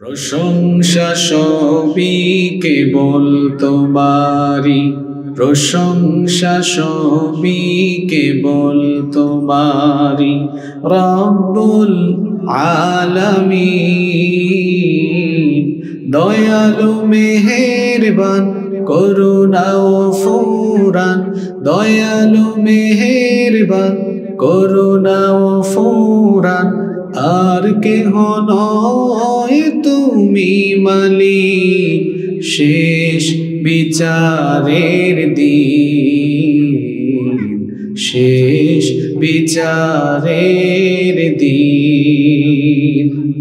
প্রশংসা সবই কেবল তোমারি প্রশংসা সবই কেবল তোমারি রব্বুল আলামী দয়ালু মেহেরবান, করুণা ও ফুরান দয়ালু মেহেরবান, করুণা ও ফুরান আর কেহ নয় তুমি মালিক, শেষ বিচারের দিন। শেষ বিচারের দিন।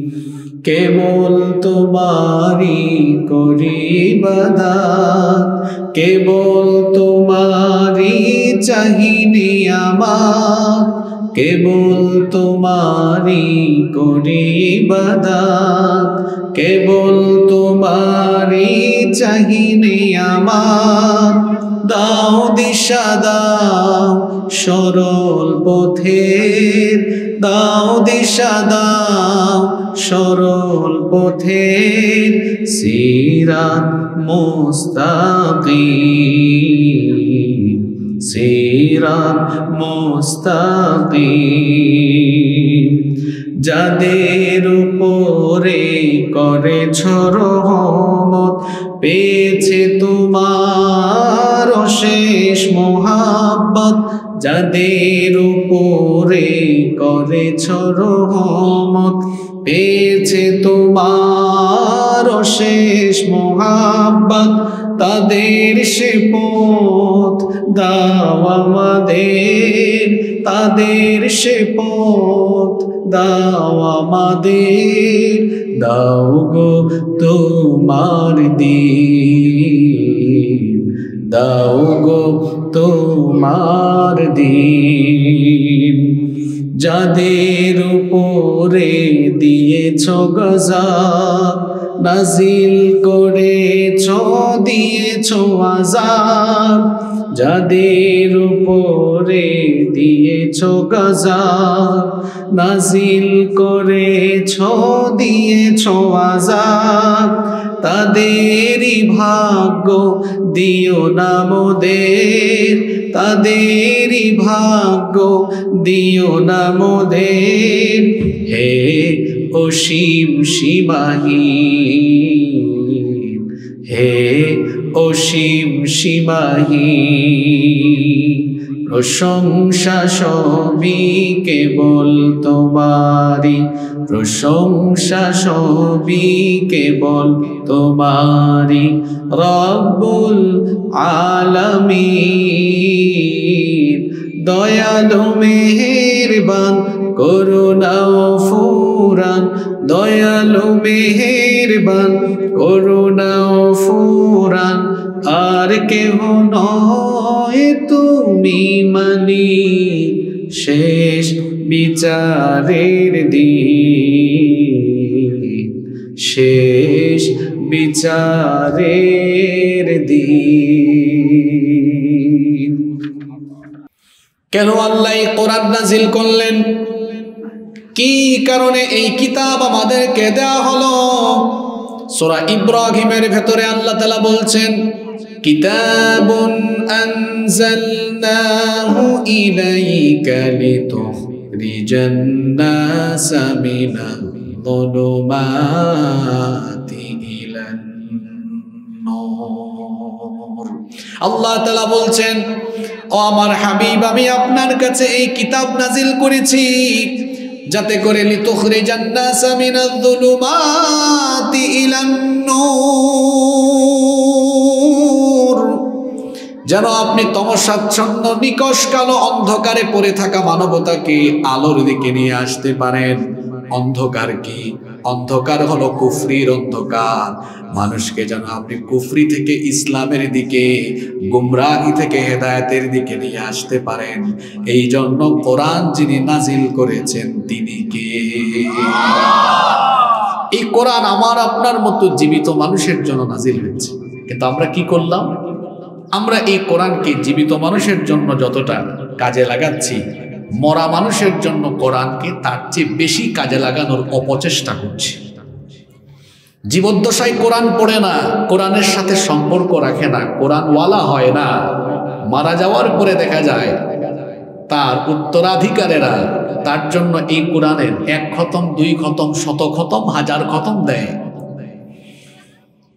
কেবল তোমারি করি বাদাত, কেবল তোমারি চাহিনি আমার। কেবল তোমারি করি বাদাত কেবল তোমারি চাহিনি আমার। দাও দিশা, দাও সরল পথের, দাও দিশা, দাও সরল পথের, সিরাত মুস্তাকিম। সিরাত মুস্তাকিম। যাদের উপরে করে রহমত, পেয়েছে তোমার শেষ মোহাব্বত। যাদের উপরে করে রহমত, পেয়েছে তোমার শেষ মোহাব্বত। তাদের সে পথ দাও আমাদের তাদের সে পথ দাও আমাদের দাও গো তোমার দিন, দাও গো তোমার দিন। যাদের উপরে দিয়েছ গজা, নাজিল করেছ, দিয়েছ আজাব যাদের উপরে দিয়েছ গজা, নাজিল করেছ, দিয়েছ আজাব তাদেরই ভাগ্য দিও না মোদের, তাদেরই ভাগ্য দিও না মোদের। হে অসীম সীমাহী হে অসীম সীমাহী। প্রশংসা সবই কেবল তোমারি প্রশংসা সবই কেবল তোমারি রব্বুল আলামিন, দয়ালু মেহেরবান, করুণা ফুরান দয়ালু মেহেরবান, করুণা কেহ নয় তুমি মানি। শেষ বিচারের দিন। শেষ বিচারের দিন। কেন আল্লাহ কোরআন নাজিল করলেন? কি কারণে এই কিতাব আমাদেরকে দেয়া হলো? সোরা ইব্রাহিমের ভেতরে আল্লাহ তালা বলছেন কিতাবুন আনজালনাহু ইলাইকা লিতুখরিজান নাসা মিনাল যুলুমাতি ইলান নূর। আল্লাহ তাআলা বলছেন, ও আমার হাবিব, আমি আপনার কাছে এই কিতাব নাজিল করেছি যাতে করে লিতুখরিজান নাসা মিনাল যুলুমাতি ইলান নূর। যেন আপনি তমসাচ্ছন্ন নিকশ কালো অন্ধকারে পড়ে থাকা মানবতাকে আলোর দিকে নিয়ে আসতে পারেন। অন্ধকার কি? অন্ধকার হলো কুফরির অন্ধকার। মানুষকে যেন আপনি কুফরি থেকে ইসলামের দিকে, গুমরাহি থেকে হেদায়তের দিকে নিয়ে আসতে পারেন। এই জন্য কোরআন যিনি নাজিল করেছেন, তিনি কে? এই কোরআন আমার, আপনার মতো জীবিত মানুষের জন্য নাজিল হয়েছে। কিন্তু আমরা কি করলাম? আমরা এই কোরআনকে জীবিত মানুষের জন্য যতটা কাজে লাগাচ্ছি, মরা মানুষের জন্য কোরআনকে তার চেয়ে বেশি কাজে লাগানোর অপচেষ্টা করছি। জীবদ্দশায় কোরআন পড়ে না, কোরআনের সাথে সম্পর্ক রাখে না, কোরআনওয়ালা হয় না, মারা যাওয়ার পরে দেখা যায় তার উত্তরাধিকারেরা তার জন্য এই কোরআনের এক খতম, দুই খতম, শত খতম, হাজার খতম দেয়।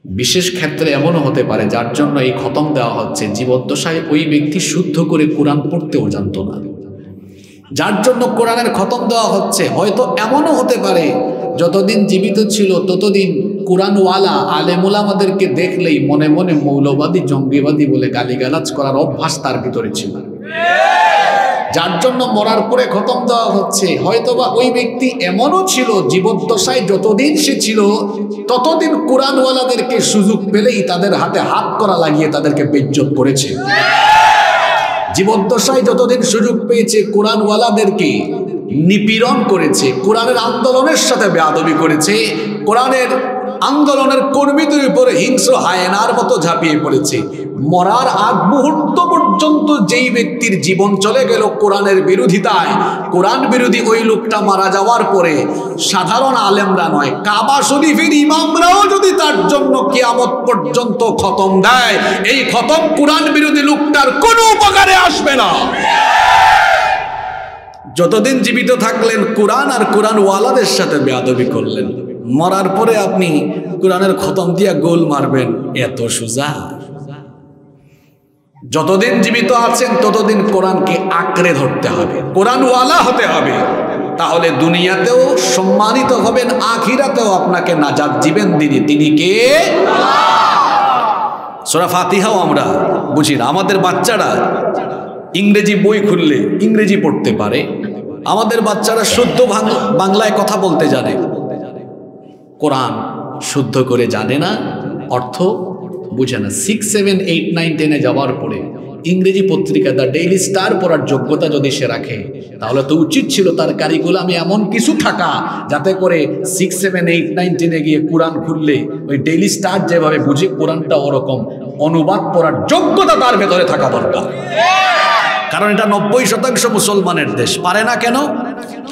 বিশেষ ক্ষেত্রে এমনও হতে পারে, যার জন্য এই খতম দেওয়া হচ্ছে। জীবদ্দশায় ওই ব্যক্তি শুদ্ধ করে কোরআন পড়তেও জানতো না। যার জন্য কোরআনের খতম দেওয়া হচ্ছে। হয়তো এমনও হতে পারে, যতদিন জীবিত ছিল, ততদিন কোরআনওয়ালা আলেমুল আমাদেরকে দেখলেই মনে মনে মৌলবাদী, জঙ্গিবাদী বলে গালিগালাজ করার অভ্যাস তার ভিতরে ছিল। যার জন্য মরার পরে খতম দেওয়া হচ্ছে। হয়তোবা ওই ব্যক্তি এমনও ছিল, জীবদ্দশায় যতদিন সে ছিল, ততদিন কোরআনওয়ালাদেরকে সুযোগ পেলেই তাদের হাতে হাত করা লাগিয়ে তাদেরকে বেজ্জত করেছে। জীবদ্দশায় যতদিন সুযোগ পেয়েছে, কোরআনওয়ালাদেরকে নিপীড়ন করেছে, কোরআনের আন্দোলনের সাথে বেয়াদবি করেছে, কোরআনের আন্দোলনের কর্মীদের উপরে হিংস্র হায়নার মতো ঝাঁপিয়ে পড়েছে। মরার আগ মুহূর্ত পর্যন্ত যেই ব্যক্তির জীবন চলে গেল কোরআনের বিরোধিতায়, কোরআন বিরোধী ওই লোকটা মারা যাওয়ার পরে সাধারণ আলেমরা নয়, কাবা শরীফের ইমামরাও যদি তার জন্য কিয়ামত পর্যন্ত খতম দেয়, এই খতম কোরআন বিরোধী লোকটার কোনো উপকারে আসবে না। যতদিন জীবিত থাকলেন কোরআন আর কোরআন ওয়ালাদের সাথে বেয়াদবি করলেন। মরার পরে আপনি কোরআনের খতম দিয়া গোল মারবেন, এত সোজা। যতদিন জীবিত আছেন, ততদিন কোরআনকে আঁকড়ে ধরতে হবে। কোরআনওয়ালা হতে হবে। তাহলে দুনিয়াতেও সম্মানিত হবেন, আখিরাতেও আপনাকে নাজাদ দিবেন তিনি তিনি কে? সোরা ফাতিহাও আমরা বুঝি না। আমাদের বাচ্চারা ইংরেজি বই খুললে ইংরেজি পড়তে পারে। আমাদের বাচ্চারা শুদ্ধ বাংলায় কথা বলতে জানে। কোরআন শুদ্ধ করে জানে না, অর্থ বুঝে না। সিক্স সেভেন এইট নাইন টেনে যাওয়ার পরে ইংরেজি পত্রিকা দ্য ডেইলি স্টার পড়ার যোগ্যতা যদি সে রাখে, তাহলে তো উচিত ছিল তার কারিকুলামে এমন কিছু থাকা, যাতে করে সিক্স সেভেন এইট নাইন টেনে গিয়ে কোরআন খুললে ওই ডেইলি স্টার যেভাবে বুঝে কোরআনটা ওরকম অনুবাদ পড়ার যোগ্যতা তার ভেতরে থাকা দরকার। কারণ এটা নব্বই শতাংশ মুসলমানের দেশ, পারে না কেন?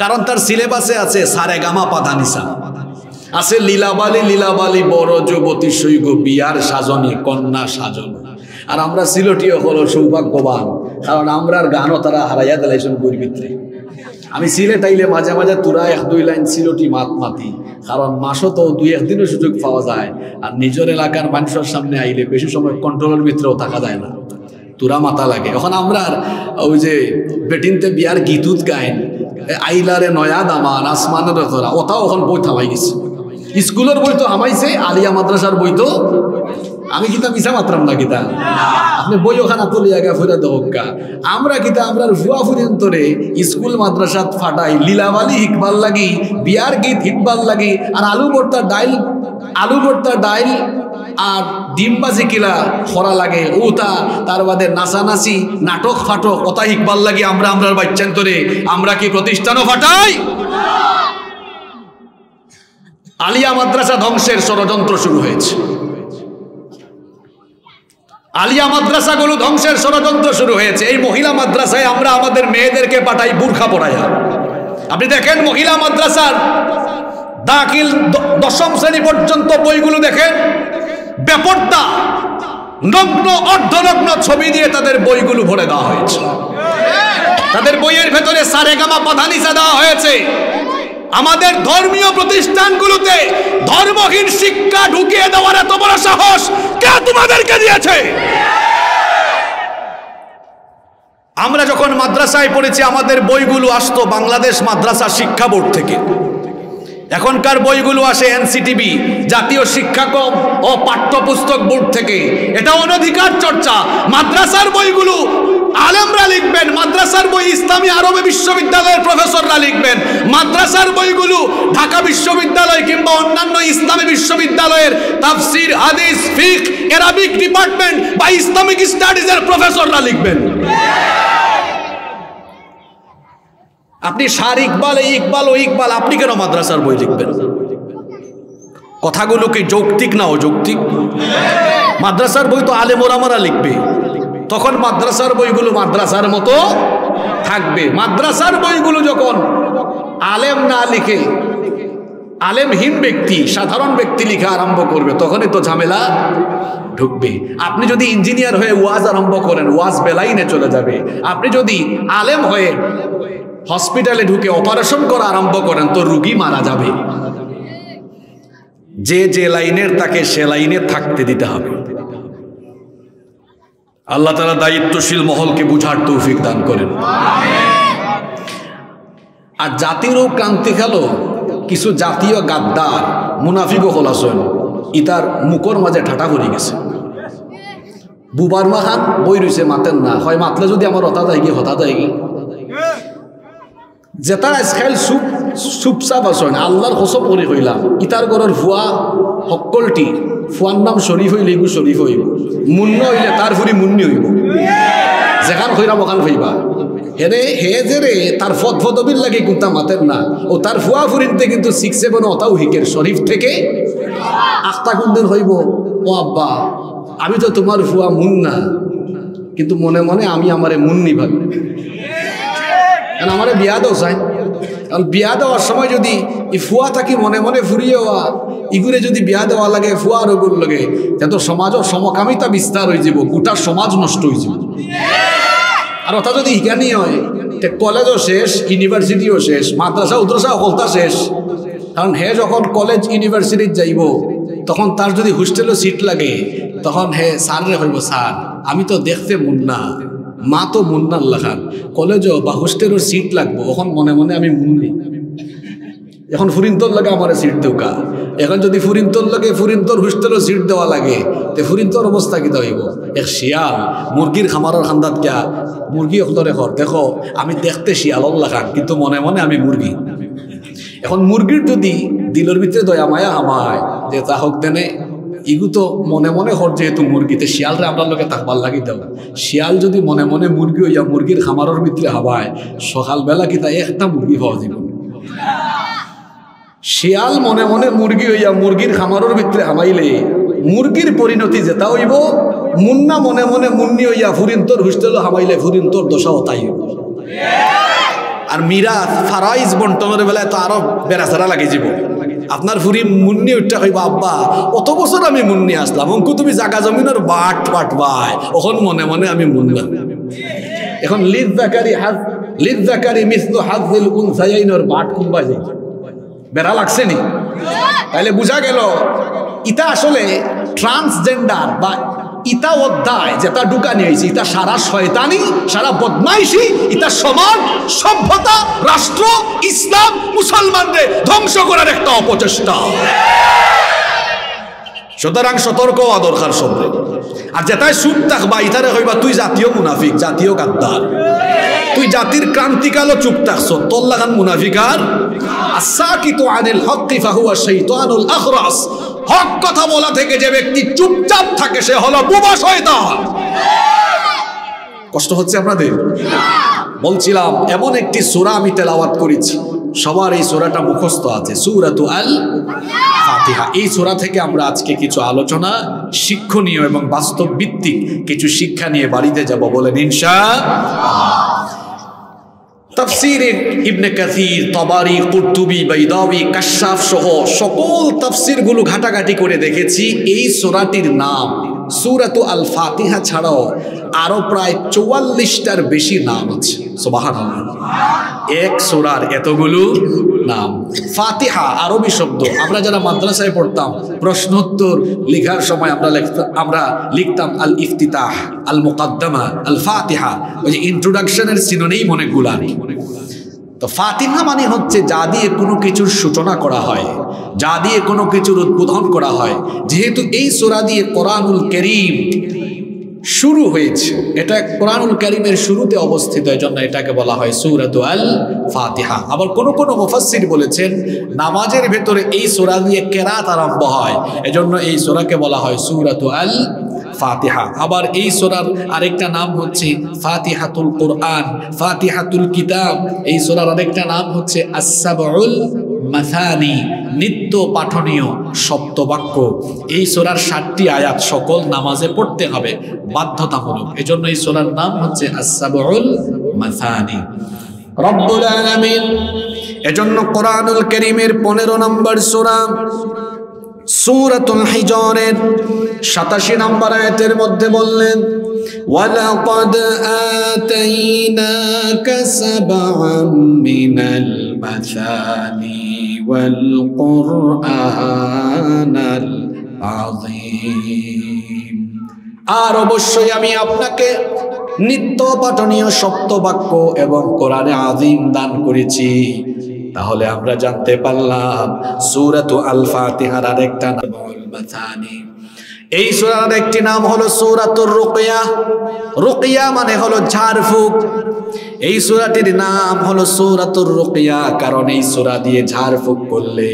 কারণ তার সিলেবাসে আছে, সারে গামা পাধানিসা আছে লীলাবালি লীলাবালি বড় যুবতী সৈগ বিয়ার সাজনী, কন্যা সাজন। আর আমরা সিলটিও হলো সৌভাগ্যবান, কারণ আমরার গানও তারা হারাইয়া দিলাইছেন ভিতরে আমি সিলেট আইলে মাঝে মাঝে তুরা এক দুই লাইন সিলটি মাত মাতি, কারণ মাসও তো দুই একদিনও সুযোগ পাওয়া যায়, আর নিজের এলাকার মানুষের সামনে আইলে বেশি সময় কন্ট্রোলের ভিতরেও থাকা যায় না। তুরা মাথা লাগে। এখন আমরা ওই যে বেটিনতে বিয়ার গীতুত গায়েন আইলারে নয়া দামান, আসমানের ওটাও এখন বই থামাই গেছে। স্কুলের বই তো আমাইছে, আলিয়া মাদ্রাসার বই তো। আমি কিতা মিশা মাত্রাম না কিতা? আপনি বই ওখানে তুলিয়া গা ফুরা দহকা আমরা কিতা, আমরা ফুয়া ফুরিন্তরে স্কুল মাদ্রাসাত ফাটাই, লীলাবালি হিকবাল লাগি, বিয়ার গীত হিকবাল লাগি, আর আলু ভর্তা ডাইল, আলু ভর্তা ডাইল আর ডিমবাজি কিলা খরা লাগে ওটা তার বাদে নাচানাচি, নাটক ফাটক ওটা হিকবাল লাগি আমরা আমরা বাচ্চান্তরে। আমরা কি প্রতিষ্ঠানও ফাটাই? আলিয়া মাদ্রাসা ধ্বংসের ষড়যন্ত্র শুরু হয়েছে। আলিয়া মাদ্রাসাগুলো ধ্বংসের ষড়যন্ত্র শুরু হয়েছে। এই মহিলা মাদ্রাসায় আমরা আমাদের মেয়েদেরকে পাঠাই বুর্খা পড়াইয়া। আপনি দেখেন মহিলা মাদ্রাসার দাখিল দশম শ্রেণি পর্যন্ত বইগুলো দেখেন। ব্যাপারটা নগ্ন, অর্ধনগ্ন ছবি দিয়ে তাদের বইগুলো ভরে দেওয়া হয়েছে। তাদের বইয়ের ভেতরে সারেগামা প্রধানিসা দেওয়া হয়েছে। আমাদের ধর্মীয় প্রতিষ্ঠানগুলোতে ধর্মহীন শিক্ষা ঢুকিয়ে দেওয়ার এত বড় সাহস কে তোমাদেরকে দিয়েছে? আমরা যখন মাদ্রাসায় পড়েছি, আমাদের বইগুলো আসতো বাংলাদেশ মাদ্রাসা শিক্ষা বোর্ড থেকে। এখনকার বইগুলো আসে এনসিটিভি, জাতীয় শিক্ষাকম ও পাঠ্যপুস্তক বোর্ড থেকে। এটা অনধিকার চর্চা। মাদ্রাসার বইগুলো আলেমরা লিখবেন, মাদ্রাসার বই ইসলামী আরবে বিশ্ববিদ্যালয়ের প্রফেসররা লিখবেন। মাদ্রাসার বইগুলো ঢাকা বিশ্ববিদ্যালয় কিংবা অন্যান্য ইসলামী বিশ্ববিদ্যালয়ের তাফসির, হাদিস, ফিক, এরাবিক ডিপার্টমেন্ট বা ইসলামিক স্টাডিজের প্রফেসররা লিখবেন। আপনি সার ইকবাল এই ইকবাল, ও ইকবাল, আপনি কেন মাদ্রাসার বই লিখবেন? কথাগুলো কি যৌক্তিক না অযৌক্তিক? মাদ্রাসার বই তো আলেমোরামারা লিখবে। তখন মাদ্রাসার বইগুলো মাদ্রাসার মতো থাকবে। মাদ্রাসার বইগুলো যখন আলেম না লিখে, আলেমহীন ব্যক্তি, সাধারণ ব্যক্তি লিখা আরম্ভ করবে, তখনই তো ঝামেলা ঢুকবে। আপনি যদি ইঞ্জিনিয়ার হয়ে ওয়াজ আরম্ভ করেন, ওয়াজ বেলাইনে চলে যাবে। আপনি যদি আলেম হয়ে হসপিটালে ঢুকে অপারেশন করা আরম্ভ করেন, তো রুগী মারা যাবে। যে যে লাইনের তাকে সে লাইনে থাকতে দিতে হবে। আল্লাহ তালা দায়িত্বশীল মহলকে বুঝার তৌফিক দান করেন। আর জাতিরও ক্রান্তি খেল, কিছু জাতীয় গাদ্দার, মুনাফিকও হলাসন ইতার মুখর মাঝে ঠাটা পড়ে গেছে। বুবার মাহান বই রয়েছে মাতেন না। হয় মাতলে যদি আমার হতা যায় কি হতা যায় কি জেতার আজকাল চুপ চুপচাপ আসন আল্লাহর কসম করে হইলাম ইতার ঘরের ফুয়া সকলটি ফুয়ার নাম শরীফ হইলে এগু শরীফ হইব মুন্ন হইলে তার ফুরি মুন্নি হইব। যেখান হইরাম ওখান হইবা হেরে হে যে রে তার ফদ ফদবির লাগে কিন্তু মাতেন না। ও তার ফুয়া ফুরিতে কিন্তু সিক্স সেভেন অতাও হিকের শরীফ থেকে আখতা কোনদিন হইব। ও আব্বা আমি তো তোমার ফুয়া মুন্না। কিন্তু মনে মনে আমি আমারে মুন্নি ভাবি। কারণ আমার বিয়া দাও চাই। কারণ বিয়া দেওয়ার সময় যদি ফুয়া থাকি মনে মনে ফুরিয়ে হওয়া ইগুরে যদি বিয়া দেওয়া লাগে, ফুয়া রোগুর লাগে, তো সমাজের সমকামিতা বিস্তার হয়ে যাব গোটা সমাজ নষ্ট হয়ে যাব আর ওটা যদি ইকানি হয়, তে কলেজও শেষ, ইউনিভার্সিটিও শেষ, মাদ্রাসা, উদ্রাসা, হলতা শেষ। কারণ হে যখন কলেজ ইউনিভার্সিটির যাইব, তখন তার যদি হোস্টেলও সিট লাগে, তখন হে স্যাররে হইব, স্যার, আমি তো দেখতে মুন্না মা তো মুন্না আল্লাহ কলেজও বা হোস্টেলও সিট লাগবো, এখন মনে মনে আমি মুন্নি। এখন ফুরিন্তর লাগে আমার সিট দেওকা এখন যদি ফুরিন্তর লাগে ফুরিন্তর হোস্টেলও সিট দেওয়া লাগে, তে ফুরিন্তর অবস্থা কি হইব? এক শিয়াল, মুরগির খামারের খান্দাত কিয়া? মুরগি অন্তরে ঘর দেখো, আমি দেখতে শিয়াল আল্লাহ খান, কিন্তু মনে মনে আমি মুরগি। এখন মুরগির যদি দিলের ভিতরে দয়া মায়া হামায়, যে তা হোক দেনে ইগু তো মনে মনে হর যেহেতু মুরগিতে, শিয়ালরে আমরা লোকে তাকবার লাগি দেব শিয়াল যদি মনে মনে মুরগি হইয়া মুরগির খামারের ভিতরে হাবায়, সকালবেলা কি তা একটা মুরগি পাওয়া যাব শিয়াল মনে মনে মুরগি হইয়া মুরগির খামারের ভিতরে হামাইলে মুরগির পরিণতি যেটা হইব, মুন্না মনে মনে মুন্নি হইয়া ফুরিন্তর হুস্টেল হামাইলে ফুরিন্তর দশাও তাই আর মীরা ফারাইজ, বন্টনের বেলায় তো আরও বেড়াচারা লাগে যাব আপনার ফুরি মুন্নি উঠটা হইব আব্বা, অত বছর আমি মুন্নি আসলাম, অঙ্কু তুমি জাগা জমিনের বাট বাট, বাই। ওখন মনে মনে আমি মুন্না। এখন লিদ জাকারি হাজ লিদ জাকারি মিসলু হাজিল উনসাইনর বাট কুম্বা যাই বেড়া লাগছে নি? তাইলে বুঝা গেল ইটা আসলে ট্রান্সজেন্ডার বা ইটা অধ্যায় যেটা ঢুকানি হয়েছে ইতা সারা শয়তানি, সারা বদমাইশি, ইতা সমাজ, সভ্যতা, রাষ্ট্র, ইসলাম, মুসলমানদের ধ্বংস করার একটা অপচেষ্টা। সুতরাং সতর্ক হওয়া দরকার সবরে। আর যেটাই সুখ থাকবা ইতারে হইবা, তুই জাতীয় মুনাফিক, জাতীয় গাদ্দার। তুই জাতির ক্রান্তিকালও চুপ থাকছ তোর লাগান মুনাফিকার। আসাকিতু আনিল হক্কি ফাহুয়া শাইতানুল আখরাস। হক কথা বলা থেকে যে ব্যক্তি চুপচাপ থাকে, সে হলো বুবা শয়তান। কষ্ট হচ্ছে আপনাদের? বলছিলাম, এমন একটি সূরা আমি তেলাওয়াত করেছি। সবার এই সোরাটা মুখস্থ আছে, সূরাতু আল ফাতিহা এই সোরা থেকে আমরা আজকে কিছু আলোচনা, শিক্ষণীয় এবং বাস্তব ভিত্তিক কিছু শিক্ষা নিয়ে বাড়িতে যাব বলেন কাসির, তবারি সকল করে দেখেছি। এই সোরাটির নাম আল ফাতিহা ছাড়াও আরও প্রায় চৌয়াল্লিশটার বেশি নাম আছে। এক সোরার এতগুলো নাম। ফাতিহা, আরবি শব্দ। আমরা যারা মাদ্রাসায় পড়তাম, প্রশ্নোত্তর লেখার সময় আমরা আমরা লিখতাম আল ইফতিতাহ আল মুকাদ্দামা আল ফাতিহা ওই যে ইন্ট্রোডাকশনের সিনোনেই অনেকগুলা তো ফাতিহা মানে হচ্ছে যা দিয়ে কোনো কিছুর সূচনা করা হয়, যা দিয়ে কোনো কিছুর উদ্বোধন করা হয়। যেহেতু এই সোরা দিয়ে কোরআনুল করিম শুরু হয়েছে। এটা কোরআনুল করিমের শুরুতে অবস্থিত এই জন্য এটাকে বলা হয় সৌরাত আল ফাতিহা। আবার কোন কোন মুফাসসির বলেছেন, নামাজের ভেতরে এই সোরা দিয়ে কেরাত আরম্ভ হয়। এজন্য এই সোরাকে বলা হয় সৌরাত আল ফাতিহা। আবার এই সোরার আরেকটা নাম হচ্ছে ফাতিহাতুল কোরআন, ফাতিহাতুল কিতাব। এই সোরার আরেকটা নাম হচ্ছে আসাবুল মাসানি নিত্য পাঠনীয় সপ্তবাক্য। এই সোরার সাতটি আয়াত সকল নামাজে পড়তে হবে, বাধ্যতামূলক। এই জন্য এই সোরার নাম হচ্ছে আসাবুল মাসানি রব্বুল আলামিন, এজন্য কোরআনুল করিমের পনেরো নম্বর সোরা, সূরাতুল হিজরের 87 নম্বর আয়াতের মধ্যে বললেন, ওয়ালাকাদ আতাইনাকা সাবআম মিনাল মাসানি والقرآن العظيم আর অবশ্যই আমি আপনাকে নিত্য পাঠনীয় সপ্ত বাক্য এবং কোরআনে আজিম দান করেছি তাহলে আমরা জানতে পারলাম সুরাত আল ফাতিহার আরেকটা নাম মাথানি এই সুরার একটি নাম হলো সৌরাতুর রুকিয়া রুকিয়া মানে হলো ঝাড়ফুঁক। এই সুরাটির নাম হলো সৌরাতুর রুকিয়া কারণ এই সুরা দিয়ে ঝাড়ফুক করলে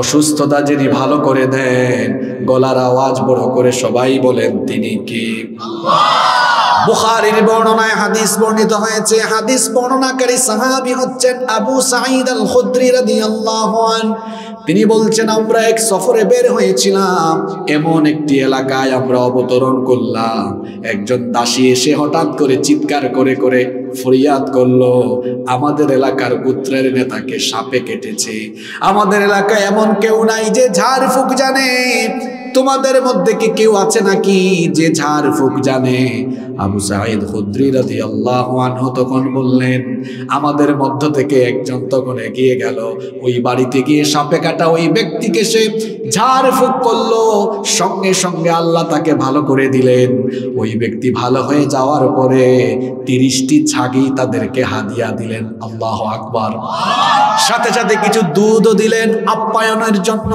অসুস্থতা যিনি ভালো করে দেন, গলার আওয়াজ বড় করে সবাই বলেন, তিনি কি? বুখারীর বর্ণনায় হাদিস বর্ণিত হয়েছে। হাদিস বর্ণনাকারী সাহাবী হচ্ছেন আবু সাঈদ আল খুদরি রাদিয়াল্লাহু আনহু তিনি বলছেন, আমরা এক সফরে বের হয়েছিলাম। এমন একটি এলাকায় আমরা অবতরণ করলাম। একজন দাসী এসে হঠাৎ করে চিৎকার করে করে ফরিয়াদ করল, আমাদের এলাকার পুত্রের নেতাকে সাপে কেটেছে। আমাদের এলাকায় এমন কেউ নাই যে ঝাড় ফুক জানে। তোমাদের মধ্যে কি কেউ আছে নাকি যে ঝাড় ফুক জানে? আবু সাইদ খুদ্রি রাজি আল্লাহ তখন বললেন, আমাদের মধ্য থেকে একজন তখন এগিয়ে গেল। ওই বাড়িতে গিয়ে সাপে কাটা ওই ব্যক্তিকে সে ঝাড় ফুক করল। সঙ্গে সঙ্গে আল্লাহ তাকে ভালো করে দিলেন। ওই ব্যক্তি ভালো হয়ে যাওয়ার পরে তিরিশটি ছাগি তাদেরকে হাদিয়া দিলেন। আল্লাহ আকবার। সাথে সাথে কিছু দুধও দিলেন আপ্যায়নের জন্য।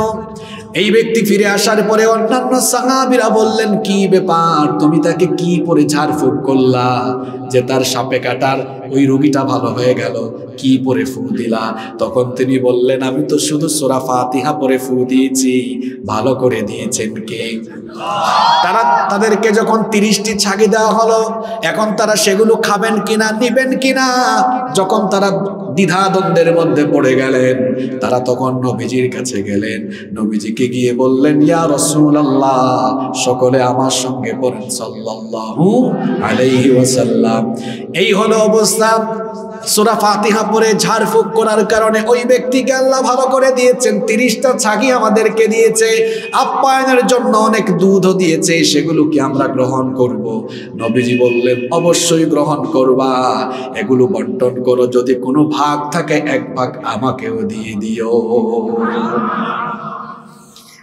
এই ব্যক্তি ফিরে আসার পরে অন্যান্য সাহাবিরা বললেন, কি ব্যাপার? তুমি তাকে কি পরে ঝাড়ফুঁক করলা যে তার সাপে কাটার ওই রোগীটা ভালো হয়ে গেল? কি পরে ফু দিলা? তখন তিনি বললেন, আমি তো শুধু সোরা ফাতিহা পরে ফু দিয়েছি, ভালো করে দিয়েছেন কে? তারা তাদেরকে যখন তিরিশটি ছাগি দেওয়া হলো, এখন তারা সেগুলো খাবেন কিনা, নিবেন কিনা, যখন তারা দ্বিধাদ্বন্দ্বের মধ্যে পড়ে গেলেন। তারা তখন নবীজির কাছে গেলেন। নবীজিকে গিয়ে বললেন, ইয়া রসুল আল্লাহ সকলে আমার সঙ্গে পড়েন সাল্লাল্লাহু আলাইহি ওয়াসাল্লাম। এই হলো অবস্থা। সুরা ফাতিহা পরে ঝাড়ফুঁক করার কারণে ওই ব্যক্তিকে আল্লাহ ভালো করে দিয়েছেন। তিরিশটা ছাগি আমাদেরকে দিয়েছে। আপ্যায়নের জন্য অনেক দুধও দিয়েছে। সেগুলোকে আমরা গ্রহণ করব। নবীজি বললেন, অবশ্যই গ্রহণ করবা। এগুলো বন্টন করো। যদি কোনো ভাগ থাকে, এক ভাগ আমাকেও দিয়ে দিও।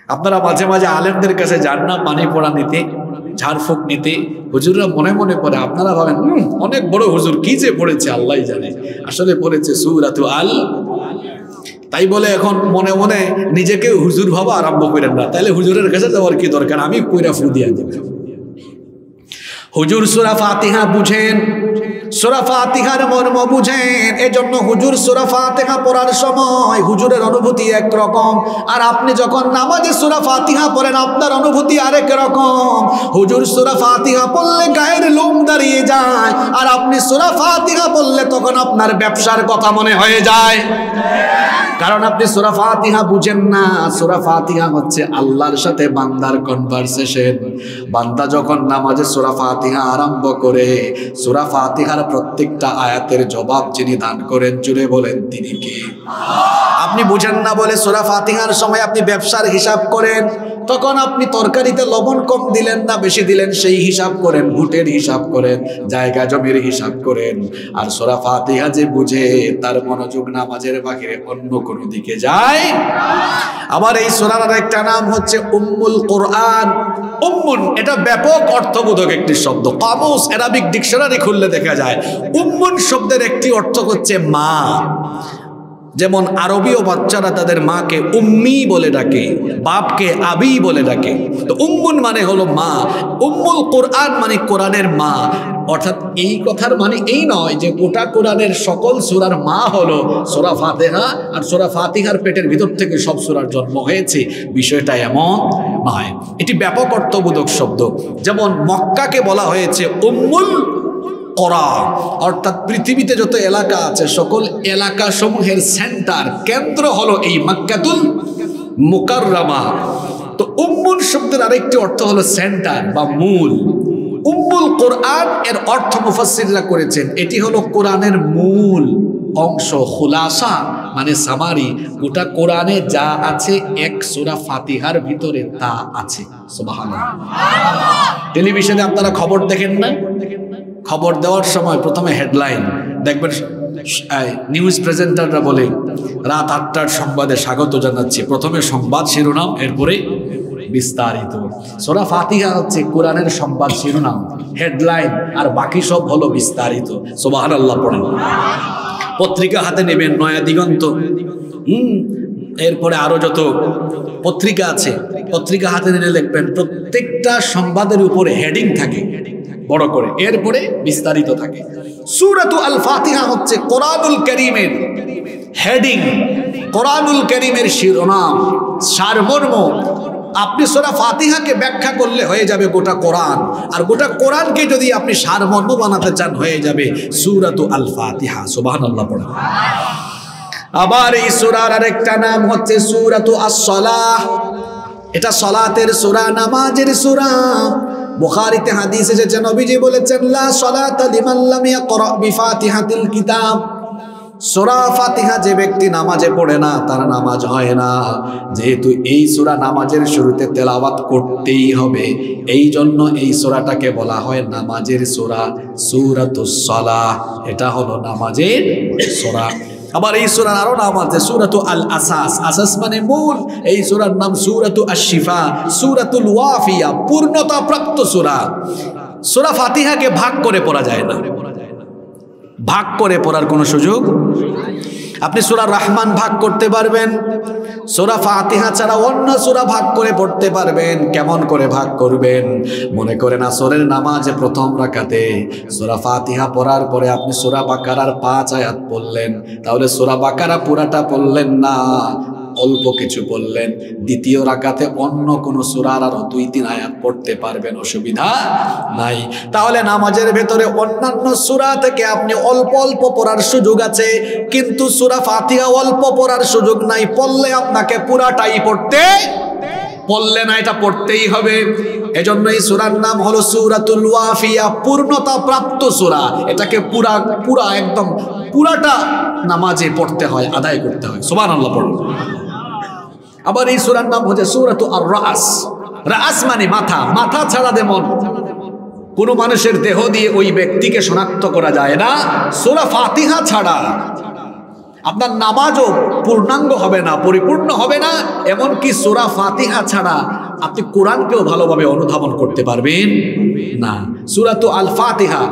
আপনারা মাঝে মাঝে আলেমদের কাছে যান না, পানি পড়া নিতে? ঝাড়ফুঁক নিতে। হুজুররা মনে মনে পড়ে আপনারা ভাবেন অনেক বড় হুজুর কি যে পড়েছে আল্লাহ জানে। আসলে পড়েছে সুরাতু আল। তাই বলে এখন মনে মনে নিজেকে হুজুর ভাবা আরম্ভ করেন না। তাহলে হুজুরের কাছে যাওয়ার কি দরকার? আমি পুরা ফু দিয়ে দেব হুজুর সুরা ফাতিহা বুঝেন ব্যবসার কথা মনে হয়ে যায়। কারণ আপনি সুরা ফাতিহা বুঝেন না। সুরা ফাতিহা হচ্ছে আল্লাহর সাথে বান্দার কনভারসেশন বান্দা যখন নামাজে সুরা ফাতিহা আরম্ভ করে, সুরা ফাতিহার প্রত্যেকটা আয়াতের জবাব যিনি দান করেন, জুড়ে বলেন, তিনি কে? আপনি বুঝেন না বলে সুরা ফাতিহার সময় আপনি ব্যবসার হিসাব করেন, তখন আপনি তরকারিতে লবণ কম দিলেন না বেশি দিলেন, সেই হিসাব করেন, ভুটের হিসাব করেন, জায়গা জমির হিসাব করেন। আর সোরা ফাতিহা যে বুঝে, তার মনোযোগ নামাজের বাহিরে অন্য কোনো দিকে যায় আবার এই সোরার একটা নাম হচ্ছে উম্মুল কোরআন। উম্মুন, এটা ব্যাপক অর্থবোধক একটি শব্দ। কামুস অ্যারাবিক ডিকশনারি খুললে দেখা যায়, উম্মুন শব্দের একটি অর্থ হচ্ছে মা। যেমন আরবীয় বাচ্চারা তাদের মাকে উম্মি বলে ডাকে, বাপকে আবি বলে ডাকে। তো উম্মুন মানে হলো মা, উম্মুল কোরআন মানে কোরআনের মা। অর্থাৎ এই কথার মানে এই নয় যে গোটা কোরআনের সকল সুরার মা হলো সোরা ফাতেহা, আর সোরা ফাতিহার পেটের ভিতর থেকে সব সুরার জন্ম হয়েছে। বিষয়টা এমন নয়। এটি ব্যাপক অর্থবোধক শব্দ। যেমন মক্কাকে বলা হয়েছে উম্মুল করা। অর্থাৎ পৃথিবীতে যত এলাকা আছে, সকল এলাকা সমূহের সেন্টার, কেন্দ্র হলো এই মাক্কাতুল মুকাররামা। তো উম্মুল শব্দের আরেকটি অর্থ হলো সেন্টার বা মূল। উম্মুল কোরআন এর অর্থ মুফাসসিররা করেছেন, এটি হলো কোরআনের মূল অংশ, খুলাসা মানে সামারি। গোটা কোরআনে যা আছে, এক সুরা ফাতিহার ভিতরে তা আছে। টেলিভিশনে আপনারা খবর দেখেন না খবর দেওয়ার সময় প্রথমে হেডলাইন দেখবেন নিউজ প্রেজেন্টাররা বলে, রাত আটটার সংবাদে স্বাগত জানাচ্ছি। প্রথমে সংবাদ শিরোনাম এরপরে বিস্তারিত। সোরা ফাতিহা হচ্ছে কোরআনের সংবাদ শিরোনাম হেডলাইন আর বাকি সব হলো বিস্তারিত। সোবাহান আল্লাহ পড়েন। পত্রিকা হাতে নেবেন নয়া দিগন্ত। হুম, এরপরে আরও যত পত্রিকা আছে, পত্রিকা হাতে নিলে লিখবেন প্রত্যেকটা সংবাদের উপরে হেডিং থাকে। বড় করে। এরপরে বিস্তারিত থাকে। সুরাতু আল ফাতিহা হচ্ছে কোরআনুল করিমের হেডিং। কোরআনুল করিমের শিরোনাম, সারমর্ম। আপনি সোরা ফাতিহাকে ব্যাখ্যা করলে হয়ে যাবে গোটা কোরআন। আর গোটা কোরআনকে যদি আপনি সারমর্ম বানাতে চান, হয়ে যাবে সুরাতু আল ফাতিহা সুবাহ সুবহানাল্লাহ পড়া। আবার এই সুরার আরেকটা নাম হচ্ছে সুরাতু আস-সালাহ। এটা সলাতের সূরা, নামাজের সূরা। বুখারীতে হাদিস এসেছে, নবীজি বলেছেন, লা সালাতা লিমান লাম ইয়াকরা বিফাতিহাতিল কিতাব। সূরা ফাতিহা যে ব্যক্তি নামাজে পড়ে না, তার নামাজ হয় না। যেহেতু এই সূরা নামাজের শুরুতে তেলাওয়াত করতেই হবে এই জন্য এই সূরাটাকে বলা হয় নামাজের সূরা সালাহ। এটা হলো নামাজের সূরা। আবার এই সুরার আরও নাম আছে, সুরাত আল আসাস আসাস মানে মূল। এই সুরার নাম সুরাত আশিফা সুরাতুল ওয়াফিয়া পূর্ণতা প্রাপ্ত সুরা। সুরা ফাতিহাকে ভাগ করে পড়া যায় না। ভাগ করে পড়ার কোনো সুযোগ আপনি সোরা রহমান ভাগ করতে পারবেন, সুরা ফাতিহা ছাড়া অন্য সোরা ভাগ করে পড়তে পারবেন, কেমন করে ভাগ করবেন? মনে করেন আসরের নামাজে প্রথম রাখাতে সুরা ফাতিহা পড়ার পরে আপনি সোরা বাকারার পাঁচ আয়াত পড়লেন, তাহলে সোরা বাকারা পুরাটা পড়লেন না। অল্প কিছু বললেন, দ্বিতীয় রাকাতে অন্য কোন সুরার আরও দুই, তিন আয়াত পড়তে পারবেন, অসুবিধা নাই। তাহলে নামাজের ভেতরে অন্যান্য সুরা থেকে আপনি অল্প অল্প পড়ার সুযোগ আছে, কিন্তু সুরা ফাতিহা অল্প পড়ার সুযোগ নাই, পড়লে আপনাকে পুরাটাই পড়তে পড়লে না, এটা পড়তেই হবে। এজন্য এই সুরার নাম হলো সুরাতুল ওয়াফিয়া পূর্ণতা প্রাপ্ত সুরা। এটাকে পুরা পুরা একদম, পুরাটা নামাজে পড়তে হয়, আদায় করতে হয়। সুবহানাল্লাহ, পড়ুন। আবার এই সুরার নাম হচ্ছে সুরাত আর রাস রাস মানে মাথা। মাথা ছাড়া যেমন কোন মানুষের দেহ দিয়ে ওই ব্যক্তিকে শনাক্ত করা যায় না। সুরা ফাতিহা ছাড়া। আপনার নামাজও পূর্ণাঙ্গ হবে না, পরিপূর্ণ হবে না, এমনকি সুরা ফাতিহা ছাড়া আপনি কোরআনকেও ভালোভাবে অনুধাবন করতে পারবেন না। সুরাত আল ফাতিহা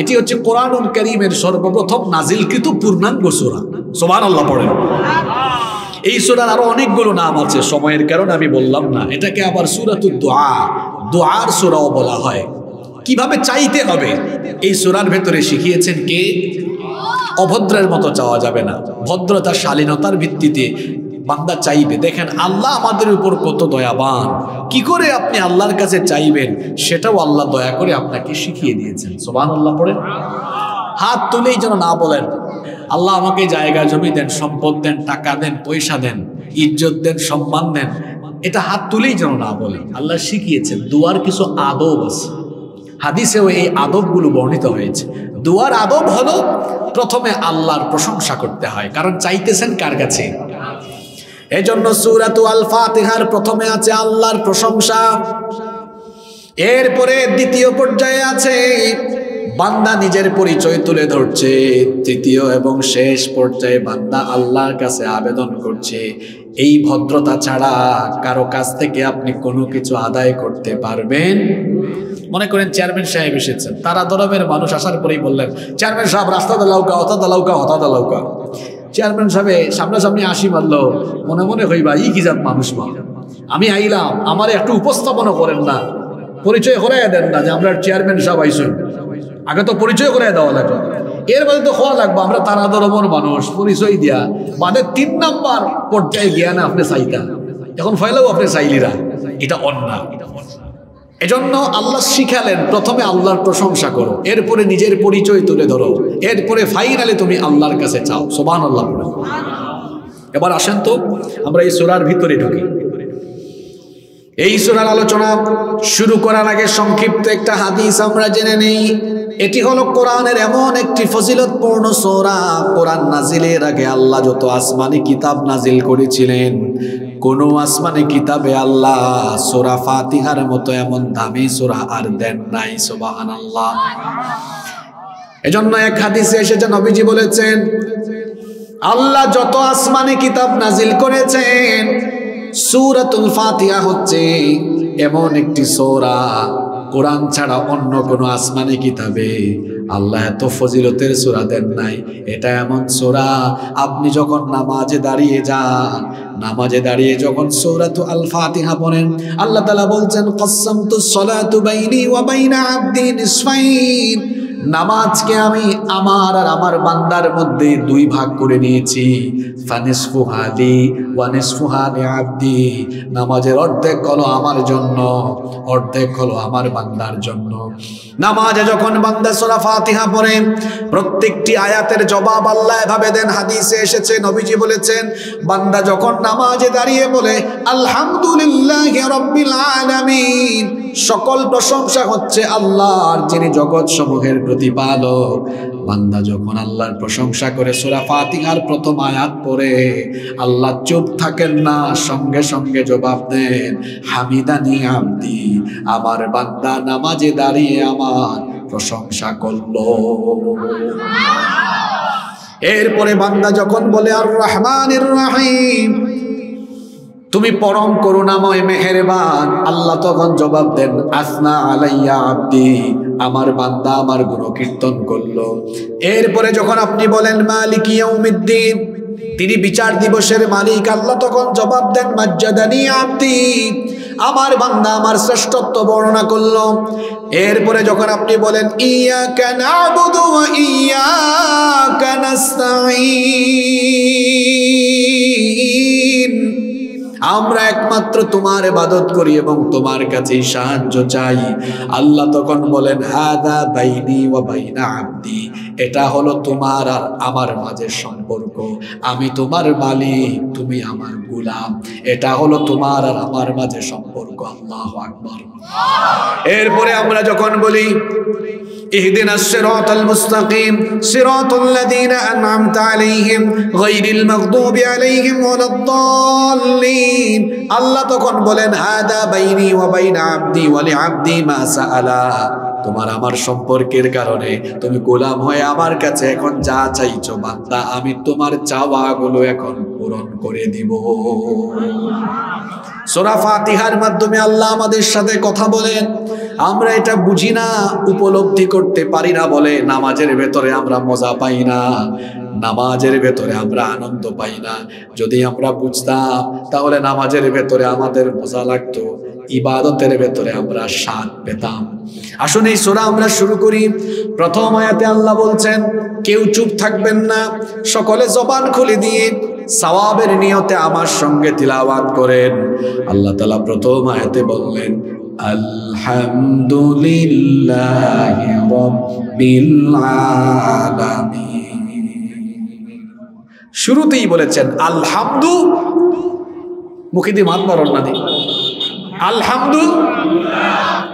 এটি হচ্ছে কোরআনুল করিমের সর্বপ্রথম নাজিলকৃত পূর্ণাঙ্গ সুরা। সোমান আল্লাহ পড়েন। এই সুরার আরও অনেকগুলো নাম আছে, সময়ের কারণে আমি বললাম না। এটাকে আবার সুরাতুল দোয়া, দোয়ার সুরাও বলা হয়। কীভাবে চাইতে হবে? এই সুরার ভেতরে শিখিয়েছেন কে? অভদ্রের মতো চাওয়া যাবে না। ভদ্রতা, শালীনতার ভিত্তিতে বান্দা চাইবে। দেখেন, আল্লাহ আমাদের উপর কত দয়াবান। কি করে আপনি আল্লাহর কাছে চাইবেন? সেটাও আল্লাহ দয়া করে আপনাকে শিখিয়ে দিয়েছেন। সোবান আল্লাহ পড়েন। হাত তুলেই যেন না বলেন। আল্লাহ আমাকে জায়গা, জমি দেন, সম্পদ দেন, টাকা দেন, পয়সা দেন, ইজ্জত দেন, সম্মান দেন। এটা হাত তুলেই যেন না বলেন। আল্লাহ শিখিয়েছেন, দুয়ার কিছু আদব আছে। হাদিসেও এই আদবগুলো বর্ণিত হয়েছে। দুয়ার আদব হলো প্রথমে আল্লাহর প্রশংসা করতে হয়। কারণ চাইতেছেন কার কাছে? এজন্য সুরাতু আল ফাতিহার প্রথমে আছে আল্লাহর প্রশংসা। এরপরে দ্বিতীয় পর্যায়ে আছে বান্দা নিজের পরিচয় তুলে ধরছে। তৃতীয় এবং শেষ পর্যায়ে বান্দা আল্লাহর কাছে আবেদন করছে। এই ভদ্রতা ছাড়া কারও কাছ থেকে আপনি কোনো কিছু আদায় করতে পারবেন? মনে করেন চেয়ারম্যান সাহেব এসেছেন। তারা দরবের মানুষ আসার পরেই বললেন, চেয়ারম্যান সাহেব, রাস্তা দালাউকা হতা দালাউকা হতা দালাউকা চেয়ারম্যান সাহেব সামনাসামনি আসি মারলো। মনে মনে হইবা ই কি জাত মানুষ মা। আমি আইলাম, আমার একটু উপস্থাপনা করেন না। পরিচয় করে দেন না যে আমরা চেয়ারম্যান সাহেব আইসুন। আগে তো পরিচয় করে দেওয়া লাগবে। এর মধ্যে তো হওয়া লাগবে, আমরা তারা ধরবর মানুষ, পরিচয় দিয়া। মানে তিন নাম্বার পর্যায়ে গিয়া না আপনি চাইতা এখন ফয়লাও আপনি চাইলিরা এটা অন্যায় এজন্য আল্লাহ শিখালেন, প্রথমে আল্লাহর প্রশংসা করো, এরপরে নিজের পরিচয় তুলে ধরো, এরপরে ফাইনালে তুমি আল্লাহর কাছে চাও। সোবান আল্লাহ এবার আসেন তো, আমরা এই সোরার ভিতরে ঢুকি। এই সুরার আলোচনা শুরু করার আগে সংক্ষিপ্ত একটা হাদিস আমরা জেনে নেই। এটি হলো কোরআনের এমন একটি ফজিলতপূর্ণ সোরা। কোরআন নাজিলের আগে আল্লাহ যত আসমানি কিতাব নাজিল করেছিলেন, কোন আসমানি কিতাবে আল্লাহ সোরা ফাতিহার মতো এমন দামি সোরা আর দেন নাই সোবাহান আল্লাহ এজন্য এক হাদিসে এসেছে, নবীজি বলেছেন, আল্লাহ যত আসমানি কিতাব নাজিল করেছেন সুরাতুল ফাতিহা হচ্ছে এমন একটি সোরা। কোরআন ছাড়া অন্য কোনো আসমানি কিতাবে আল্লাহ এত ফজিলতের সোরা দেন নাই। এটা এমন সোরা, আপনি যখন নামাজে দাঁড়িয়ে যান, নামাজে দাঁড়িয়ে যখন সৌরাতু আল ফাতিহা পড়েন, আল্লাহ তাআলা বলছেন, কসসামতু সলাতু বাইনি ওয়া বাইনা নামাজকে আমি আমার আর আমার বান্দার মধ্যে দুই ভাগ করে নিয়েছি। ফানিসফু হালি ওয়ানিসফু হালি আব্দি নামাজের অর্ধেক হলো আমার জন্য, অর্ধেক হলো আমার বান্দার জন্য। নামাজে যখন বান্দা সোরা ফাতিহা পড়ে, প্রত্যেকটি আয়াতের জবাব আল্লাহ এভাবে দেন, হাদিসে এসেছে, নবীজি বলেছেন, বান্দা যখন নামাজে দাঁড়িয়ে বলে, আলহামদুলিল্লাহ রব্বিল আলামিন সকল প্রশংসা হচ্ছে আল্লাহর, যিনি জগৎ সমূহের প্রতিপালক। বান্দা যখন আল্লাহর প্রশংসা করে সোরা ফাতিহার প্রথম আয়াত পড়ে, আল্লাহ চুপ থাকেন না, সঙ্গে সঙ্গে জবাব দেন হামিদানি আব্দি আমার বান্দা নামাজে দাঁড়িয়ে আমার প্রশংসা করল। এরপরে বান্দা যখন বলে আর রহমানির রহিম তুমি পরম করুণাময় মেহেরবান। আল্লাহ তখন জবাব দেন, আসনা আলাইয়া আব্দি, আমার বান্দা আমার গুণ কীর্তন করল। এরপরে যখন আপনি বলেন, মালিক ইয়াউমিদ্দিন তিনি বিচার দিবসের মালিক, আল্লাহ তখন জবাব দেন, মাজ্জাদানি আব্দি, আমার বান্দা আমার শ্রেষ্ঠত্ব বর্ণনা করল। এরপরে যখন আপনি বলেন ইয়া কেন আবুদু ইয়া কেন আমরা একমাত্র তোমার ইবাদত করি এবং তোমার কাছেই সাহায্য চাই। আল্লাহ তখন বলেন, হাদা বাইনি ওয়া বাইনা আব্দি। এটা হলো তোমার আর আমার মাঝের সম্পর্ক। আমি তোমার মালিক, তুমি আমার গোলাম। এটা হলো তোমার আর আমার মাঝে সম্পর্ক। আল্লাহু আকবার। এরপরে আমরা যখন বলি اهدنا الصراط المستقيم صراط الذين أنعمت عليهم غير المغضوب عليهم ولا الضالين. الله تكون بولن هذا بيني وبين عبدي ولعبدي ما سألا. তোমার আমার সম্পর্কের কারণে তুমি গোলাম হয়ে আমার কাছে এখন যা চাইছো বান্দা আমি তোমার চাওয়াগুলো এখন পূরণ করে দিব। সোরা ফাতিহার মাধ্যমে আল্লাহ আমাদের সাথে কথা বলেন। আমরা এটা বুঝি না, উপলব্ধি করতে পারি না বলে নামাজের ভেতরে আমরা মজা পাই না, নামাজের ভেতরে আমরা আনন্দ পাই না। যদি আমরা বুঝতাম, তাহলে নামাজের ভেতরে আমাদের মজা লাগতো, ইবাদতের ভেতরে আমরা স্বাদ পেতাম। আসুন এই সোরা আমরা শুরু করি। প্রথম আয়াতে আল্লাহ বলছেন, কেউ চুপ থাকবেন না, সকলে জবান খুলে দিয়ে সওয়াবের নিয়তে আমার সঙ্গে তিলাওয়াত করেন। আল্লাহ তালা প্রথম আয়াতে বললেন, আলহামদুলিল্লাহ শুরুতেই বলেছেন, আলহামদু মুখে দিয়ে মাত মারল না দি আলহামদু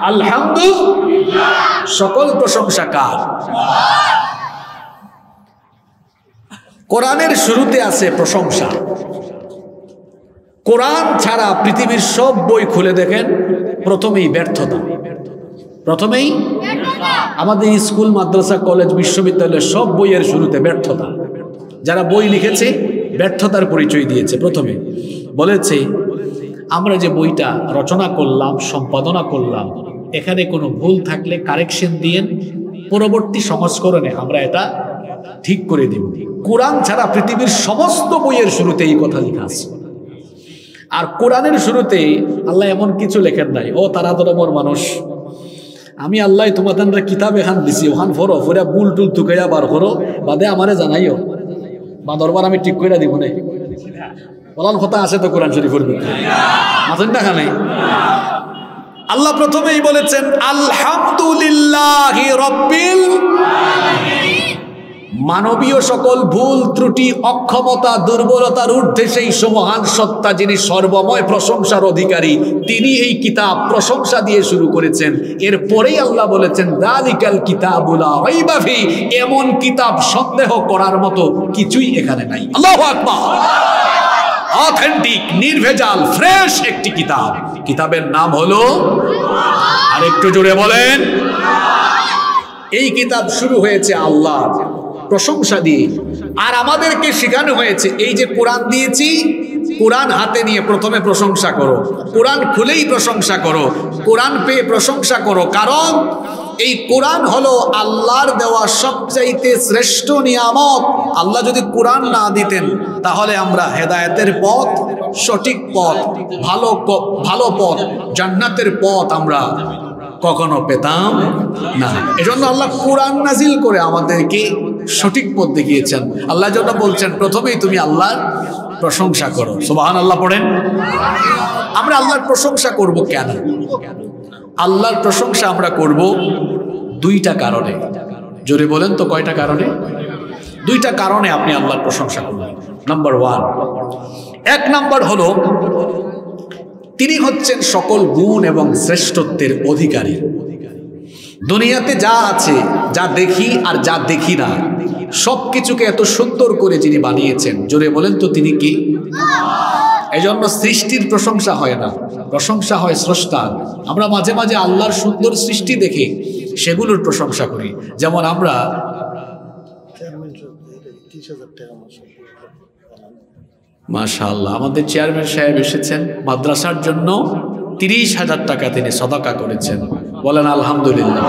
আলহামদু সকল প্রশংসা কার? কোরআনের শুরুতে আছে প্রশংসা। কোরআন ছাড়া পৃথিবীর সব বই খুলে দেখেন, প্রথমেই ব্যর্থতা। প্রথমেই আমাদের স্কুল, মাদ্রাসা, কলেজ, বিশ্ববিদ্যালয়ের সব বইয়ের শুরুতে ব্যর্থতা। যারা বই লিখেছে, ব্যর্থতার পরিচয় দিয়েছে প্রথমে। বলেছে আমরা যে বইটা রচনা করলাম, সম্পাদনা করলাম, এখানে কোনো ভুল থাকলে কারেকশন দিয়েন, পরবর্তী সংস্করণে আমরা এটা ঠিক করে দিব। কোরআন ছাড়া পৃথিবীর সমস্ত বইয়ের শুরুতে এই কথা লেখা আছে। আর কোরআনের শুরুতে আল্লাহ এমন কিছু লেখেন নাই, ও তারা ধর্মর মানুষ, আমি আল্লাহ তোমাদের কিতাব এখান দিছি ওখান ফরো ফরে বুল টুল তুকাইয়া বার করো বাদে আমারে জানাইও। বা দরবার আমি ঠিক করে দিব না। বলার কথা আছে তো কোরআন শরীফের ভিতরে? মাথুন না খানে আল্লাহ প্রথমেই বলেছেন, আলহামদুলিল্লাহ রব্বিল মানবীয় সকল ভুল, ত্রুটি, অক্ষমতা, দুর্বলতার ঊর্ধ্বে সেই সমহান সত্তা যিনি সর্বময় প্রশংসার অধিকারী, তিনি এই কিতাব প্রশংসা দিয়ে শুরু করেছেন। এরপরেই আল্লাহ বলেছেন, দালিকাল কিতাবুলা এমন কিতাব সন্দেহ করার মতো কিছুই এখানে নাই। আল্লাহু আকবার। অথেন্টিক নির্ভেজাল ফ্রেশ একটি কিতাব। কিতাবের নাম হলো আর একটু জোরে বলেন। এই কিতাব শুরু হয়েছে আল্লাহ প্রশংসা দিয়ে। আর আমাদেরকে শেখানো হয়েছে, এই যে কোরআন দিয়েছি, কোরআন হাতে নিয়ে প্রথমে প্রশংসা করো। কোরআন খুলেই প্রশংসা করো। কোরআন পেয়ে প্রশংসা করো। কারণ এই কোরআন হলো আল্লাহর দেওয়া সবচাইতে শ্রেষ্ঠ নিয়ামত। আল্লাহ যদি কোরআন না দিতেন, তাহলে আমরা হেদায়েতের পথ, সঠিক পথ, ভালো ভালো পথ, জান্নাতের পথ আমরা কখনো পেতাম না। এজন্য আল্লাহ কোরআন নাজিল করে আমাদেরকে সঠিক পথ দেখিয়েছেন। আল্লাহ জন্য বলছেন, প্রথমেই তুমি আল্লাহর প্রশংসা করো। সুবাহান আল্লাহ পড়েন। আমরা আল্লাহর প্রশংসা করব কেন? আল্লাহর প্রশংসা আমরা করব দুইটা কারণে। জোরে বলেন তো কয়টা কারণে? দুইটা কারণে আপনি আল্লাহর প্রশংসা করবেন। নাম্বার ওয়ান এক নাম্বার হলো, তিনি হচ্ছেন সকল গুণ এবং শ্রেষ্ঠত্বের অধিকারী। দুনিয়াতে যা আছে, যা দেখি আর যা দেখি না সব কিছুকে এত সুন্দর করে যিনি বানিয়েছেন, জোরে বলেন তো তিনি কি? এজন্য সৃষ্টির প্রশংসা হয় না। প্রশংসা হয় স্রষ্টা। আমরা মাঝে মাঝে আল্লাহর সুন্দর সৃষ্টি দেখে সেগুলোর প্রশংসা করি। যেমন আমরা মাশাআল্লাহ, আমাদের চেয়ারম্যান সাহেব এসেছেন। মাদ্রাসার জন্য তিরিশ হাজার টাকা তিনি সদাকা করেছেন। বলেন, আলহামদুলিল্লাহ।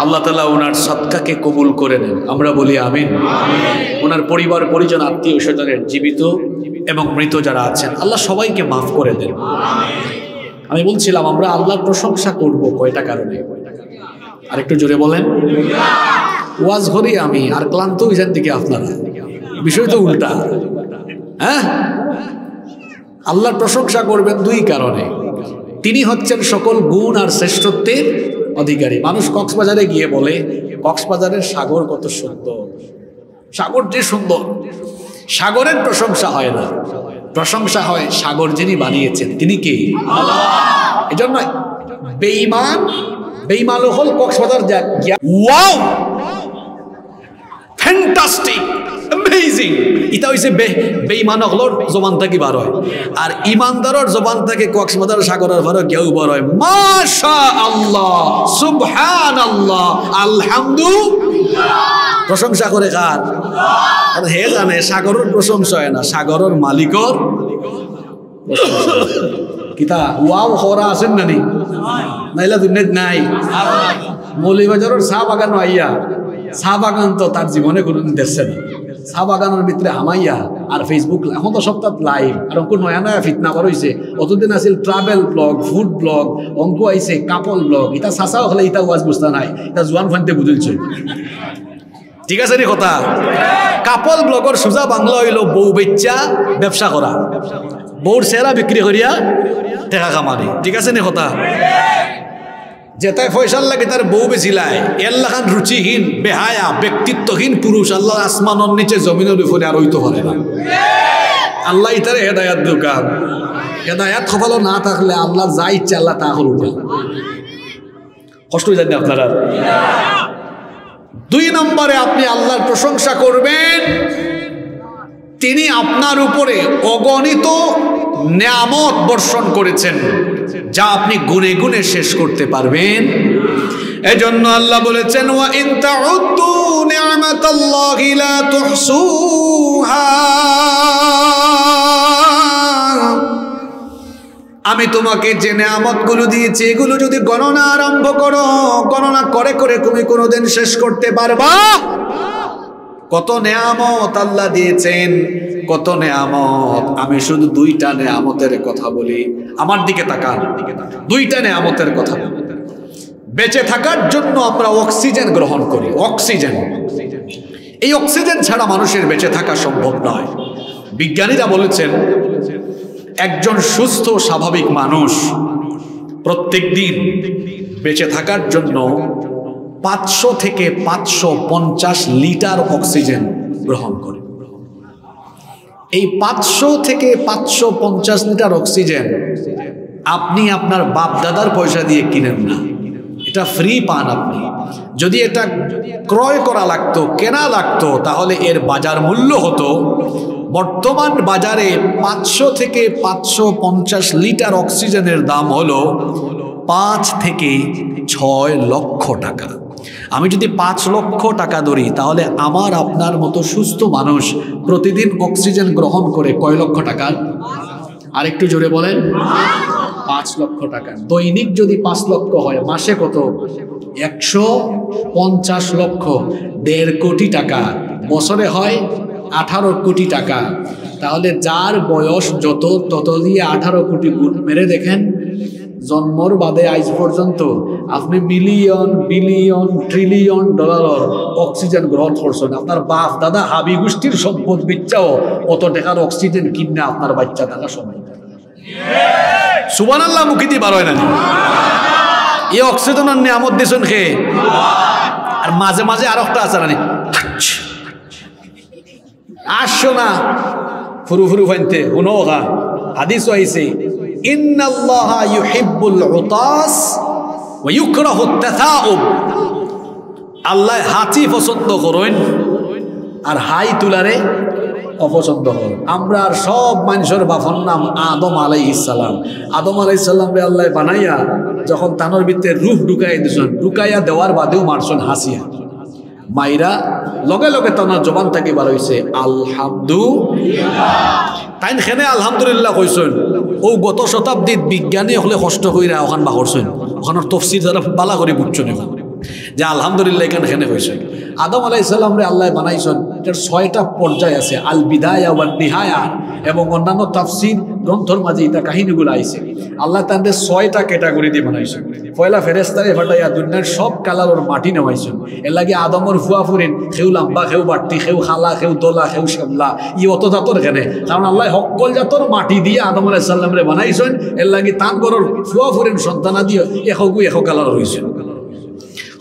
আল্লাহ তালা ওনার সৎকাকে কবুল করে নেন। আমরা বলি, আমিন। ওনার পরিবার, পরিজন আত্মীয় স্বজনের জীবিত এবং মৃত যারা আছেন, আল্লাহ সবাইকে মাফ করে দেন। আমি বলছিলাম, আমরা আল্লাহর প্রশংসা করব, কয়টা কারণে? আর একটু জোরে বলেন। ওয়াজ করি আমি, আর ক্লান্ত হয়েছেন দিকে আপনারা। বিষয় তো উল্টা। হ্যাঁ? আল্লাহর প্রশংসা করবেন দুই কারণে। তিনি হচ্ছেন সকল গুণ আর শ্রেষ্ঠত্বের অধিকারী। মানুষ কক্সবাজারে গিয়ে বলে, কক্সবাজারের সাগর কত সুন্দর। সাগর যে সুন্দর। সাগরের প্রশংসা হয় না। প্রশংসা হয় সাগর যিনি বানিয়েছেন। তিনি কে? এজন্য বেইমান বেইমান হল কক্সবাজার ওয়াও ফ্যান্টাস্টিক অ্যামেজিং এটা হইছে বে বেঈমান হলর জবান থেকে বার হয়। আর ইমানদারর জবান থেকে কক্সবাজার সাগরের ভরে কেউ বার হয়। মাশা আল্লাহ সুবহানাল্লাহ! আলহামদু প্রশংসা করে কার? হে জানে, সাগরের প্রশংসা হয় না, সাগরের মালিকর কিতা, ওয়াও হরা আছেন না নি নাইলা দুনিয়াত নাই। মৌলিবাজারের চা বাগান আইয়া চা বাগান তো তার জীবনে কোনোদিন দেখছে না। চা বাগানের ভিতরে হামাইয়া আর ফেসবুক এখন তো সপ্তাহ লাইভ আর অঙ্ক নয়া নয়া ফিটনা করা হয়েছে অতদিন আছিল ট্রাভেল ব্লগ ফুড ব্লগ অঙ্ক আইছে কাপল ব্লগ এটা চাচাও হলে এটা ওয়াজ বুঝতে নাই। এটা জোয়ান ফানতে বুঝলছে ঠিক আছে নি কথা? কাপল ব্লগর সোজা বাংলা হইল বউ বেচ্চা, ব্যবসা করা বউর সেরা বিক্রি করিয়া টেকা কামানি। ঠিক আছে নি কথা? যেটাই ফয়সাল লাগে তার বউ বেছিলাই এল্লাখান রুচিহীন, বেহায়া, ব্যক্তিত্বহীন পুরুষ। আল্লাহ আসমানের নিচে জমিনের উপরে আর হইতে পারে না। আল্লাহ ইতারে হেদায়াত দোকান হেদায়াত সফল না থাকলে আল্লাহ যা ইচ্ছে আল্লাহ তা করবে কষ্ট যান আপনারা? দুই নম্বরে আপনি আল্লাহর প্রশংসা করবেন। তিনি আপনার উপরে অগণিত নিয়ামত বর্ষণ করেছেন, যা আপনি গুনে গুনে শেষ করতে পারবেন। এজন্য আল্লাহ বলেছেন ওয়া ইন আমি তোমাকে যে নেয়ামতগুলো দিয়েছি, এগুলো যদি গণনা আরম্ভ করো, গণনা করে করে তুমি কোনোদিন শেষ করতে পারবা? কত নেয়ামত আল্লাহ দিয়েছেন, কত নেয়ামত। আমি শুধু দুইটা নেয়ামতের কথা বলি। আমার দিকে তাকান। দুইটা নেয়ামতের কথা। বেঁচে থাকার জন্য আমরা অক্সিজেন গ্রহণ করি। অক্সিজেন। এই অক্সিজেন ছাড়া মানুষের বেঁচে থাকা সম্ভব নয়। বিজ্ঞানীরা বলেছেন, একজন সুস্থ, স্বাভাবিক মানুষ প্রত্যেক দিন বেঁচে থাকার জন্য পাঁচশো থেকে পাঁচশো পঞ্চাশ লিটার অক্সিজেন গ্রহণ করে। এই পাঁচশো থেকে পাঁচশো পঞ্চাশ লিটার অক্সিজেন আপনি আপনার বাপ দাদার পয়সা দিয়ে কিনেন না। এটা ফ্রি পান আপনি। যদি এটা ক্রয় করা লাগতো, কেনা লাগতো, তাহলে এর বাজার মূল্য হতো। বর্তমান বাজারে পাঁচশো থেকে পাঁচশো পঞ্চাশ লিটার অক্সিজেনের দাম হলো পাঁচ থেকে ছয় লক্ষ টাকা। আমি যদি পাঁচ লক্ষ টাকা ধরি, তাহলে আমার আপনার মতো সুস্থ মানুষ প্রতিদিন অক্সিজেন গ্রহণ করে কয় লক্ষ টাকার আরেকটু জোরে বলেন। পাঁচ লক্ষ টাকা। দৈনিক যদি পাঁচ লক্ষ হয়, মাসে কত? একশো পঞ্চাশ লক্ষ। দেড় কোটি টাকা। বছরে হয় আঠারো কোটি টাকা। তাহলে যার বয়স যত, তত দিয়ে আঠারো কোটি গুণ। মেরে দেখেন। জন্মর বাদে আজ পর্যন্ত আপনি মিলিয়ন বিলিয়ন ট্রিলিয়ন ডলারের অক্সিজেন গ্রহণ করছেন আপনার বাপ, দাদা, হাবি গোষ্ঠীর সম্পদ বিচ্ছাও অত টাকার অক্সিজেন কিনে আপনার বাচ্চা থাকা সময় সুবান আল্লাহ মুখি দিয়ে বার হয় না এই অক্সিজেনের নিয়ামত দিছেন খেয়ে আর মাঝে মাঝে আর একটা আছে রানি আসছো না। ফুরু ফুরু ফাইনতে শুনো খা হাদিস আল্লাহ হাঁচি পছন্দ করেন আর হাই তুলারে অপছন্দ হল আমরা আর সব মানুষের বাফর নাম আদম আলাই ইসালাম আদম আলাই ইসাল্লাম রে আল্লাহ বানাইয়া যখন তানোর ভিতরে রুহ ঢুকাই দিছেন ঢুকাইয়া দেওয়ার বাদেও মারছেন হাসিয়া। মাইরা লগে লগে তোমার জবান থাকি বার হয়েছে আলহামদু তাই খেনে আলহামদুলিল্লাহ কইসেন ও গত শতাব্দীত বিজ্ঞানী হলে কষ্ট কইরা ওখান বাহরছেন ওখানের তফসির যারা বালা করে বুঝছেন এখন যে আলহামদুলিল্লাহ এখানে খেনে হয়েছে। আদম আলাহ ইসলাম রে আল্লাহ বানাইছেন, এটার ছয়টা পর্যায় আছে আল বিদায়া ওয়ান নিহায়া এবং অন্যান্য তাফসির গ্রন্থর মাঝে এটা কাহিনীগুলো আইছে। আল্লাহ তাদের ছয়টা ক্যাটাগরি দিয়ে বানাইছেন। পয়লা ফেরেস্তারে ফাটাইয়া দুনিয়ার সব কালার ওর মাটি নেওয়াইছেন এর লাগে আদমর ফুয়া ফুরেন, খেউ লাম্বা, খেউ বাট্টি খেউ খালা, খেউ দোলা, খেউ শ্যামলা, ই অত জাতর খেনে কারণ আল্লাহ সকল জাতর মাটি দিয়ে আদম আলাহ সাল্লাম রে বানাইছেন, এর লাগে তান গরর ফুয়া ফুরেন সন্তানা দিয়ে এশগু এশ কালার হয়েছেন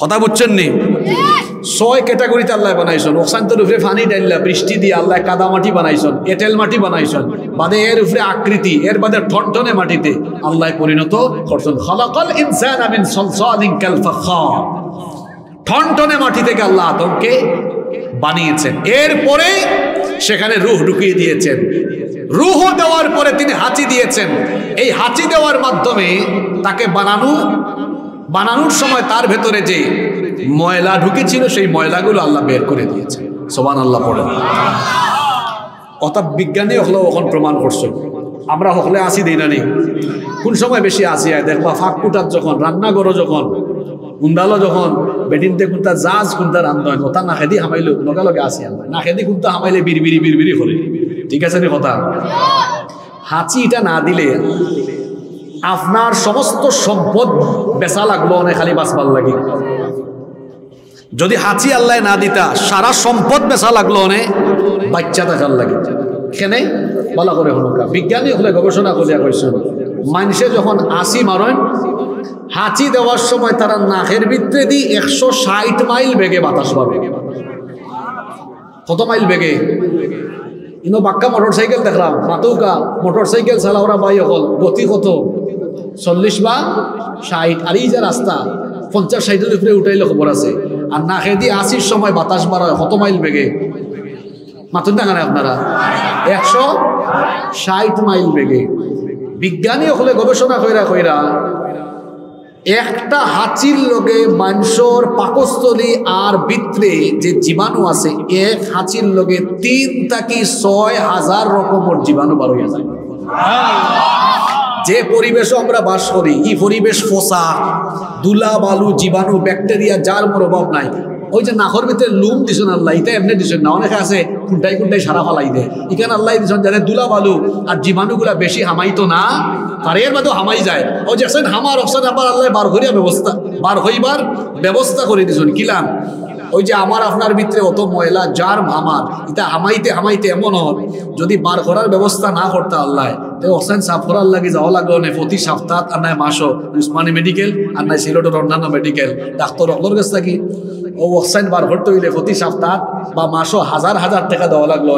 কথা বুঝছেন নি? ছয় ক্যাটাগরিতে আল্লাহ বানাইছেন। ওসান্তর উপরে ফানি ডাইল্লা বৃষ্টি দিয়ে আল্লাহ কাদা মাটি বানাইছেন এটেল মাটি বানাইছেন। বাদে এর উপরে আকৃতি এর বাদে ঠনঠনে মাটিতে আল্লাহ পরিণত করছেন। খলাকল ইনসান আমিন সলসালিন কাল ফাখার ঠনঠনে মাটি থেকে আল্লাহ আদমকে বানিয়েছেন। এরপরে সেখানে রুহ ঢুকিয়ে দিয়েছেন। রুহ দেওয়ার পরে তিনি হাঁচি দিয়েছেন। এই হাঁচি দেওয়ার মাধ্যমে তাকে বানানো বানানোর সময় তার ভেতরে যে ময়লা ঢুকেছিল, সেই ময়লাগুলো আল্লাহ বের করে দিয়েছে। সোমান আল্লাহ পড়ে অর্থাৎ বিজ্ঞানী হলেও এখন প্রমাণ করছে আমরা হলে আসি, দিই না নেই। কোন সময় বেশি আসি, আয় দেখবা ফাঁক কুটার যখন রান্না করো যখন উন্দালো যখন, বেটিনতে কোনটা জাজ কোনটা রান্ধা হয় ওটা না খেদি হামাইলে লগে লগে আসি আমরা। না খেদি কোনটা হামাইলে বিড়বিড়ি বিড়বিড়ি করে। ঠিক আছে নি কথা? হাঁচি এটা না দিলে আপনার সমস্ত সম্পদ বেচা লাগল অনেক খালি বাঁচবার লাগে। যদি হাঁচি আল্লাহ না দিতা, সারা সম্পদ বেচা লাগল অনেক বাচ্চা দেখার লাগে। কেনে? বলা করে হনুকা। বিজ্ঞানী হলে গবেষণা করিয়া কইছেন মানুষে যখন আসি মারেন, হাঁচি দেওয়ার সময় তারা নাকের ভিতরে দিয়ে একশো ষাট মাইল বেগে বাতাস পাবে কত মাইল বেগে? ইনো বাক্কা মোটর সাইকেল দেখলাম, মাতুকা মোটর সাইকেল চালাওরা বাই অকল, গতি কত? চল্লিশ বা ষাট, আর এই যে রাস্তা, পঞ্চাশ ষাটের উপরে উঠাইলে খবর আছে। আর না খেয়ে দিয়ে আশির সময় বাতাস বাড়ায় কত মাইল বেগে? মাতুন না কেন আপনারা? একশো ষাট মাইল বেগে। বিজ্ঞানী হলে গবেষণা কইরা কইরা একটা হাঁচির লগে মাংসর পাকস্থলী আর ভিতরে যে জীবাণু আছে, এক হাঁচির লগে তিন থাকি ছয় হাজার রকমের জীবাণু বার হয়ে যায়। যে পরিবেশও আমরা বাস করি এই পরিবেশ? ফোসা, দুলা, বালু, জীবাণু, ব্যাকটেরিয়া, যার মোর নাই। ওই যে নাখর ভিতরে লুম দিছেন আল্লাহ, এটা এমনি দিছেন না। অনেকে আছে কুন্টাই কুন্টাই সারা ফালাই দেয়। এখানে আল্লাহ দিছেন, যাদের দুলা, বালু আর জীবাণুগুলা বেশি হামাইতো না আর এর বাদেও হামাই যায়। ও যে হামার অপশন আবার আল্লাহ বার করিয়া ব্যবস্থা, বার হইবার ব্যবস্থা করে দিছেন। কিলাম ওই যে আমার আপনার ভিতরে অত ময়লা যার আমার এটা হামাইতে হামাইতে এমন হন যদি বার করার ব্যবস্থা না করতে আল্লাহ তে অক্সাইন সাফ করার লাগে যাওয়া প্রতি সপ্তাহ আর নাই মাসও উসমানী মেডিকেল আর নাই সিলেটের অন্যান্য মেডিকেল ডাক্তার অকলর কাছ থাকি। ও বার হইলে প্রতি সপ্তাহ বা মাসও হাজার হাজার টাকা দেওয়া লাগল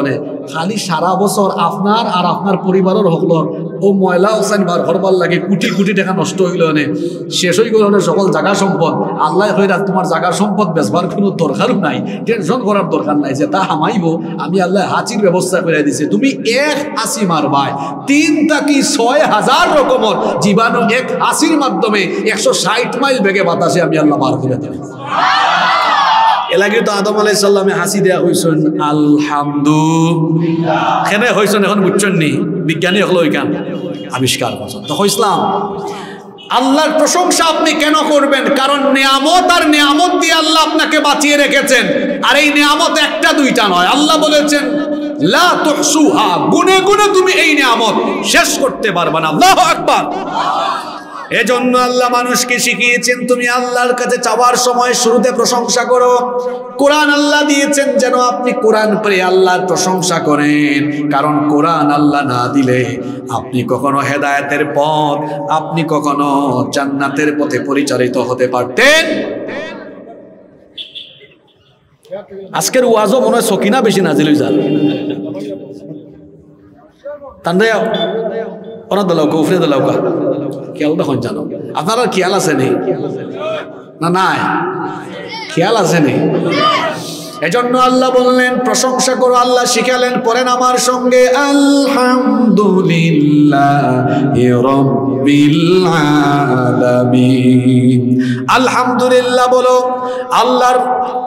খালি সারা বছর আপনার আর আপনার পরিবারের ও ময়লা অক্সাইন বার করবার লাগে কোটি কোটি টাকা নষ্ট হইল নে। শেষ হয়ে গেল সকল জায়গা সম্পদ। আল্লাহ হইরা তোমার জায়গা সম্পদ বেচবার কোনো দরকারও নাই। টেনশন করার দরকার নাই যে তা হামাইব। আমি আল্লাহ হাঁচির ব্যবস্থা করে দিছে। তুমি এক হাসি মারবাই। তিন তাকি ছয় হাজার রকমের? জীবাণু এক হাসির মাধ্যমে একশো ষাট মাইল বেগে বাতাসে আমি আল্লাহ বার করে এলাকি তো আদম আলাইসাল্লামে হাসি দেয়া হয়েছেন আলহামদু কেনে হয়েছেন এখন বুঝছেন নি বিজ্ঞানী হলো ওইখান। আবিষ্কার করছেন। তো ইসলাম আল্লাহর প্রশংসা আপনি কেন করবেন? কারণ নিয়ামত আর নিয়ামত দিয়ে আল্লাহ আপনাকে বাঁচিয়ে রেখেছেন। আর এই নিয়ামত একটা দুইটা নয়। আল্লাহ বলেছেন লা তুহসুহা, গুনে গুনে তুমি এই নিয়ামত শেষ করতে পারবে না। আল্লাহু আকবার। এজন্য আল্লাহ মানুষকে শিখিয়েছেন, তুমি আল্লাহর কাছে চাওয়ার সময় শুরুতে প্রশংসা করো। কোরআন আল্লাহ দিয়েছেন যেন আপনি কোরআন পড়ে আল্লাহর প্রশংসা করেন। কারণ কোরআন আল্লাহ না দিলে আপনি কখনো হেদায়েতের পথ, আপনি কখনো জান্নাতের পথে পরিচালিত হতে পারতেন। আজকের ওয়াজও মনে হয় সকিনা বেশি নাজিল হয়ে যান তান্ডে ওরা দলাউকা উফরে দলাউকা খেয়াল তখন জানো আপনার খেয়াল আছে নেই না, নাই। খেয়াল আছে নেই এজন্য আল্লাহ বললেন, প্রশংসা করো, আল্লাহ শিখালেন পরেন আমার সঙ্গে, আলহামদুলিল্লাহ আলহামদুলিল্লাহ বলো, আল্লাহর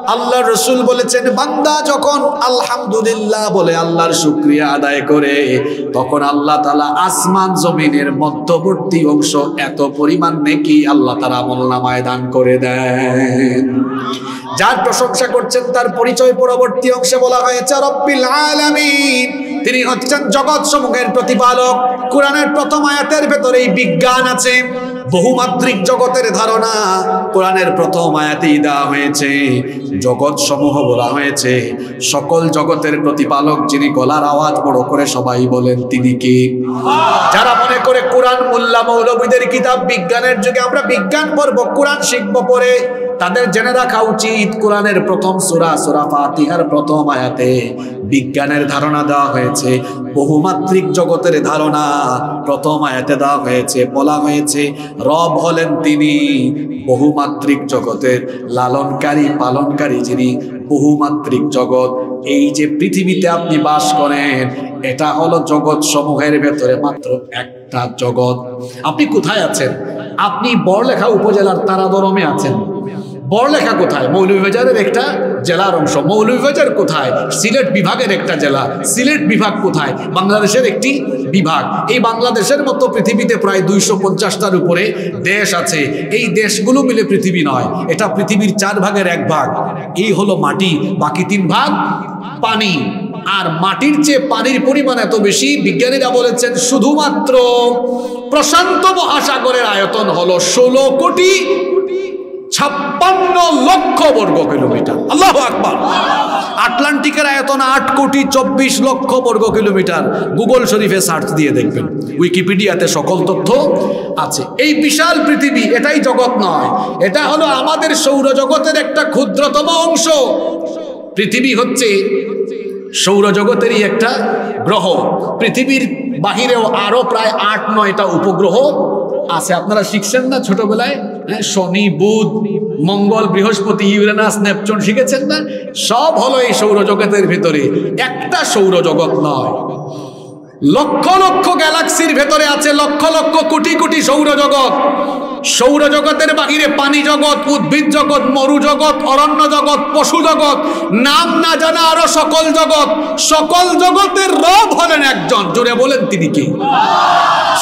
আল্লাহ রসুল বলেছেন, বান্দা যখন আলহামদুলিল্লাহ বলে আল্লাহর শুক্রিয়া আদায় করে, তখন আল্লাহ তালা আসমান জমিনের মধ্যবর্তী অংশ এত পরিমাণ নেকি আল্লাহ তারা আমল দান করে দেন। যার প্রশংসা করছেন তার পরিচয় পরবর্তী অংশে বলা হয়েছে, রব্বিল আলামিন। তিনি হচ্ছেন জগৎ সমূহের প্রতিপালক। কোরআনের প্রথম আয়াতের ভেতরেই বিজ্ঞান আছে, বহুমাত্রিক জগতের ধারণা। কোরআনের প্রথম আয়াতেই দেওয়া হয়েছে জগৎ সমূহ বলা হয়েছে। সকল জগতের প্রতিপালক যিনি গলার আওয়াজ বড় করে সবাই বলেন, তিনি কি? যারা মনে করে কোরআন মোল্লা মৌলবীদের কিতাব বিজ্ঞানের যুগে আমরা বিজ্ঞান পড়ব, কোরআন শিখব পরে তাদের জেনে রাখা উচিত কোরআনের প্রথম সুরা সুরা ফাতিহার প্রথম আয়াতে বিজ্ঞানের ধারণা দেওয়া হয়েছে, বহুমাত্রিক জগতের ধারণা প্রথম আয়াতে দেওয়া হয়েছে, বলা হয়েছে, রব হলেন তিনি বহুমাত্রিক জগতের লালনকারী, পালনকারী যিনি বহুমাত্রিক জগৎ। এই যে পৃথিবীতে আপনি বাস করেন, এটা হলো জগৎ সমূহের ভেতরে মাত্র একটা জগৎ। আপনি কোথায় আছেন? আপনি বড়লেখা উপজেলার তারাদরমে আছেন। বড়লেখা কোথায়? মৌলভীবাজারের একটা জেলার অংশ। মৌলভীবাজার কোথায়? সিলেট বিভাগের একটা জেলা। সিলেট বিভাগ কোথায়? বাংলাদেশের একটি বিভাগ। এই বাংলাদেশের মতো পৃথিবীতে প্রায় দুইশো পঞ্চাশটার উপরে দেশ আছে। এই দেশগুলো মিলে পৃথিবী নয়। এটা পৃথিবীর চার ভাগের এক ভাগ। এই হলো মাটি। বাকি তিন ভাগ পানি। আর মাটির চেয়ে পানির পরিমাণ এত বেশি, বিজ্ঞানীরা বলেছেন শুধুমাত্র প্রশান্ত মহাসাগরের আয়তন হলো ষোলো কোটি ছাপ্পান্ন লক্ষ বর্গ কিলোমিটার। আল্লাহ আকবার। আটলান্টিকের আয়তন আট কোটি চব্বিশ লক্ষ বর্গ কিলোমিটার। গুগল শরীফে সার্চ দিয়ে দেখবেন। উইকিপিডিয়াতে সকল তথ্য আছে। এই বিশাল পৃথিবী, এটাই জগৎ নয়। এটা হলো আমাদের সৌরজগতের একটা ক্ষুদ্রতম অংশ। পৃথিবী হচ্ছে সৌরজগতেরই একটা গ্রহ। পৃথিবীর বাহিরেও আরও প্রায় আট নয়টা উপগ্রহ আছে। আপনারা শিখছেন না ছোটবেলায়? শনি, বুধ, মঙ্গল, বৃহস্পতি, ইউরেনাস, নেপচন শিখেছেন না? সব হলো এই সৌরজগতের ভিতরে। একটা সৌরজগৎ নয়। লক্ষ লক্ষ গ্যালাক্সির ভেতরে আছে লক্ষ লক্ষ কোটি কোটি সৌরজগৎ। সৌরজগতের বাহিরে পানি জগৎ, উদ্ভিদ জগৎ, মরু জগৎ, অরণ্য জগৎ, পশু জগৎ, নাম না জানা আরও সকল জগৎ। সকল জগতের রব হলেন একজন। জোরে বলেন তিনি কি?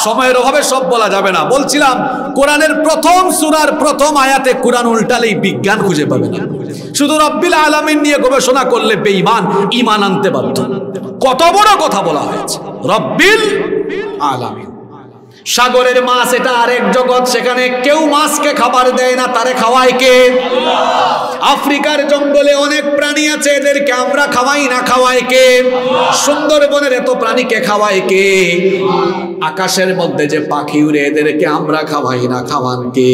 সময়ের অভাবে সব বলা যাবে না। বলছিলাম, কোরআনের প্রথম সুরার প্রথম আয়াতে কোরআন উল্টালেই বিজ্ঞান খুঁজে পাবে না। শুধু রব্বিল আলামিন নিয়ে গবেষণা করলে বেঈমান ইমান আনতে বাধ্য। কত বড় কথা বলা হয়েছে। রব্বিল আলামিন। সাগরের মাছ এটা আরেক জগৎ সেখানে কেউ মাছকে খাবার দেয় না তারে খাওয়ায় কে? আফ্রিকার জঙ্গলে অনেক প্রাণী আছে এদেরকে আমরা খাওয়াই না খাওয়ায় কে? সুন্দরবনের এত প্রাণীকে খাওয়ায় কে? আকাশের মধ্যে যে পাখি উড়ে এদেরকে আমরা খাওয়াই না খাওয়ান কে?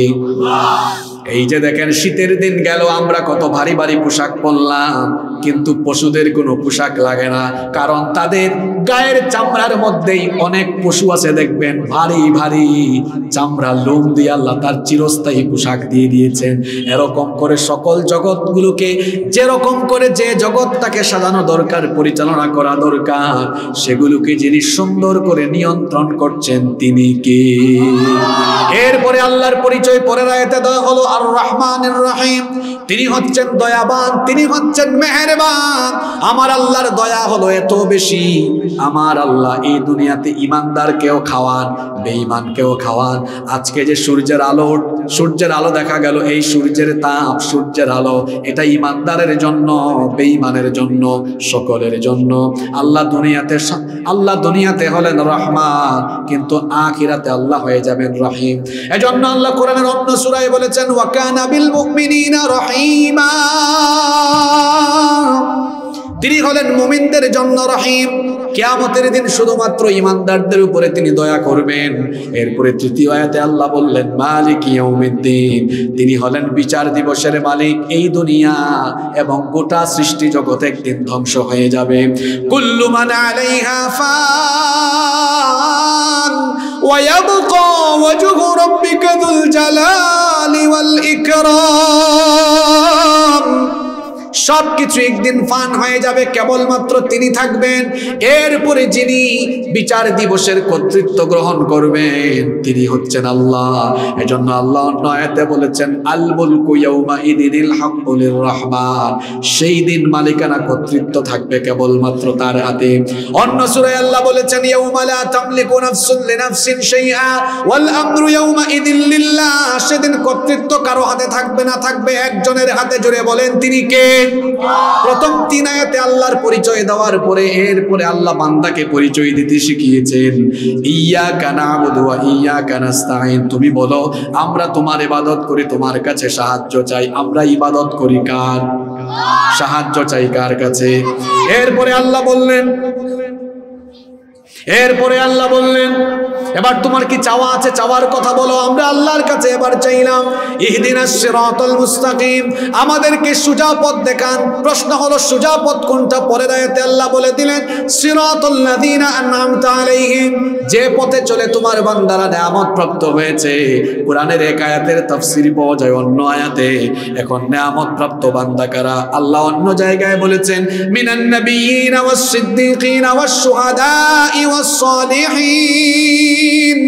এই যে দেখেন, শীতের দিন গেল, আমরা কত ভারী ভারী পোশাক পরলাম, কিন্তু পশুদের কোনো পোশাক লাগে না। কারণ তাদের গায়ের চামড়ার মধ্যেই অনেক পশু আছে, দেখবেন, ভারী ভারী চামড়া, লোম দিয়ে আল্লাহ তার চিরস্থায়ী পোশাক দিয়ে দিয়েছেন। এরকম করে সকল জগৎগুলোকে, যেরকম করে যে জগৎটাকে সাজানো দরকার, পরিচালনা করা দরকার, সেগুলোকে যিনি সুন্দর করে নিয়ন্ত্রণ করছেন, তিনি কে? এরপরে আল্লাহর পরিচয় পরে রায়তে দেওয়া হলো আর রহমানের রহিম। তিনি হচ্ছেন দয়াবান, তিনি হচ্ছেন আমার আল্লাহর দয়া হলো এত বেশি। আমার আল্লাহ এই দুনিয়াতে খাওয়ান খাওয়ান। আজকে যে সূর্যের আলো সূর্যের আলো দেখা গেল, এই সূর্যের তাপ সূর্যের আলো, এটা ইমানদারের জন্য, বেঈমানের জন্য, সকলের জন্য। আল্লাহ দুনিয়াতে আল্লাহ দুনিয়াতে হলেন রহমান, কিন্তু আখিরাতে আল্লাহ হয়ে যাবেন রহিম। এজন্য আল্লাহ কোরআনের অন্য সূরায় বলেছেন তিনি হলেন মুমিনদের জন্য রহিম। কেয়ামতের দিন শুধুমাত্র ইমানদারদের উপরে তিনি দয়া করবেন। এরপরে তৃতীয় আয়াতে আল্লাহ বললেন, মালিক ইয়ৌমিদ্দিন তিনি হলেন বিচার দিবসের মালিক এই দুনিয়া এবং গোটা সৃষ্টি জগৎ একদিন ধ্বংস হয়ে যাবে। কুল্লু মান আলাইহা ফান ওয়ায়াবকা ওয়াজহু রাব্বিকা যুল জালাল। والإكرام. সবকিছু একদিন ফান হয়ে যাবে, কেবলমাত্র তিনি থাকবেন। এরপরে যিনি বিচার দিবসের কর্তৃত্ব গ্রহণ করবেন, তিনি হচ্ছেন আল্লাহ। এজন্য আল্লাহ নয়াতে বলেছেন আল মুলকু ইয়াউমা ইদিনিল রহমান সেই দিন মালিকানা কর্তৃত্ব থাকবে কেবলমাত্র তার হাতে। অন্য সূরায় আল্লাহ বলেছেন, ইয়াউমা লা তামলিকু নাফসুন লিনাফসিন শাইআ ওয়াল আমরু ইয়াউমা ইদিন লিল্লাহ। সেদিন কর্তৃত্ব কারও হাতে থাকবে না, থাকবে একজনের হাতে। জুড়ে বলেন, তিনি কে? প্রথম তিন আয়াতে আল্লাহর পরিচয় দেওয়ার পরে এরপরে আল্লাহ বান্দাকে পরিচয় দিতে শিখিয়েছেন ইয়া কানা বধুয়া ইয়া কানাস্তাইন তুমি বলো, আমরা তোমার ইবাদত করি, তোমার কাছে সাহায্য চাই। আমরা ইবাদত করি কার? সাহায্য চাই কার কাছে? এরপরে আল্লাহ বললেন এরপরে আল্লাহ বললেন, এবার তোমার কি চাওয়া আছে? চাওয়ার কথা বলো, আমরা আল্লাহর কাছে এবার চাইলাম। ইহদিনাস সিরাতাল মুস্তাকিম। আমাদেরকে সুজা পথ দেখান। প্রশ্ন হলো, সুজা পথ কোনটা? পরের আয়াতে আল্লাহ বলে দিলেন, সিরাতাল লাযিনা আনআমতা আলাইহিম। যে পথে চলে তোমার বান্দারা নিয়ামত প্রাপ্ত হয়েছে। কোরআনের এক আয়াতের তাফসীর পাওয়া যায় অন্য আয়াতে। এখন নিয়ামত প্রাপ্ত বান্দা কারা? আল্লাহ অন্য জায়গায় বলেছেন, মিনান নাবিয়িনা ওয়াস সিদ্দিকিনা ওয়াস শুহাদাই ওয়াস সালিহিন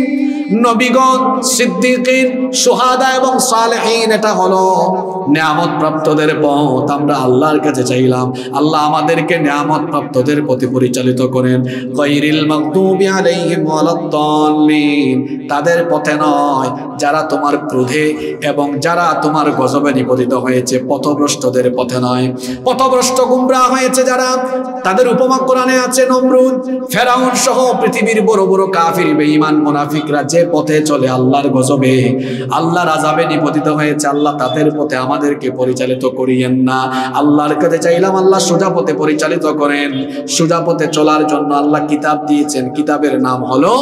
নবীগণ, সিদ্দিকিন, সুহাদা এবং সালেহীন, এটা হলো নিয়ামত প্রাপ্তদের পথ। আমরা আল্লাহর কাছে চাইলাম, আল্লাহ আমাদেরকে নিয়ামত প্রাপ্তদের প্রতি পরিচালিত করেন। ওয়ালাদ-দাল্লিন তাদের পথে নয়, যারা তোমার ক্রোধে এবং যারা তোমার গজবে নিপতিত হয়েছে, পথভ্রষ্টদের পথে নয়। পথভ্রষ্ট গুমরা হয়েছে যারা, তাদের উপমা কোরআনে আছে, নমরুদ, ফেরাউন সহ পৃথিবীর বড় বড় কাফির, বেঈমান, মুনাফিকরা যে পথে চলে আল্লাহর গজবে। আল্লাহর আযাবে নিপতিত হয়েছে আল্লাহ তাদের পথে আমাদেরকে পরিচালিত করিয়েন না। আল্লাহর কাছে চাইলাম আল্লাহ সোজা পথে পরিচালিত করেন। সোজা পথে চলার জন্য আল্লাহ কিতাব দিয়েছেন। কিতাবের নাম হলো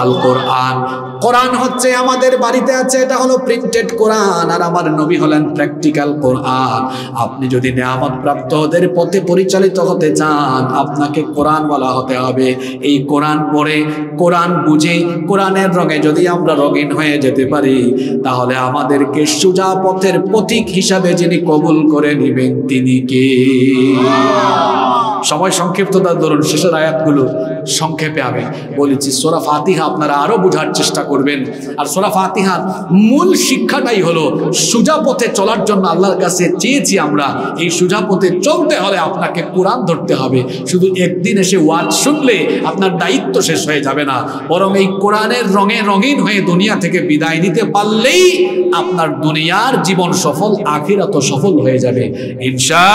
আল কোরআন কোরআন হচ্ছে আমাদের বাড়িতে আছে, এটা হলো প্রিন্টেড কোরআন, আর আমার নবী হলেন প্র্যাকটিক্যাল কোরআন। আপনি যদি নিয়ামত প্রাপ্তদের পথে পরিচালিত হতে চান, আপনাকে কোরআন বলা হতে হবে। এই কোরআন পড়ে, কোরআন বুঝে, কোরআনের রঙে যদি আমরা রঙিন হয়ে যেতে পারি, তাহলে আমাদেরকে সুজা পথের প্রতীক হিসাবে যিনি কবুল করে নেবেন তিনি কে? সময় সংক্ষিপ্ততার ধরুন শেষের আয়াতগুলো সংক্ষেপে আমি বলেছি, সোরা ফাতিহা আপনারা আরও বোঝার চেষ্টা করবেন। আর সোরা ফাতিহার মূল শিক্ষাটাই হলো সুজা পথে চলার জন্য আল্লাহর কাছে চেয়েছি আমরা, এই সুজা পথে চলতে হলে আপনাকে কোরআন ধরতে হবে। শুধু একদিন এসে ওয়াজ শুনলে আপনার দায়িত্ব শেষ হয়ে যাবে না। বরং এই কোরআনের রঙে রঙিন হয়ে দুনিয়া থেকে বিদায় নিতে পারলেই আপনার দুনিয়ার জীবন সফল আখিরাত সফল হয়ে যাবে। ইনশা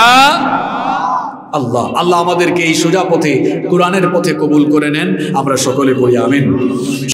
আল্লাহ আল্লাহ আমাদেরকে এই সোজা পথে কোরআনের পথে কবুল করে নেন। আমরা সকলে বলি আমিন।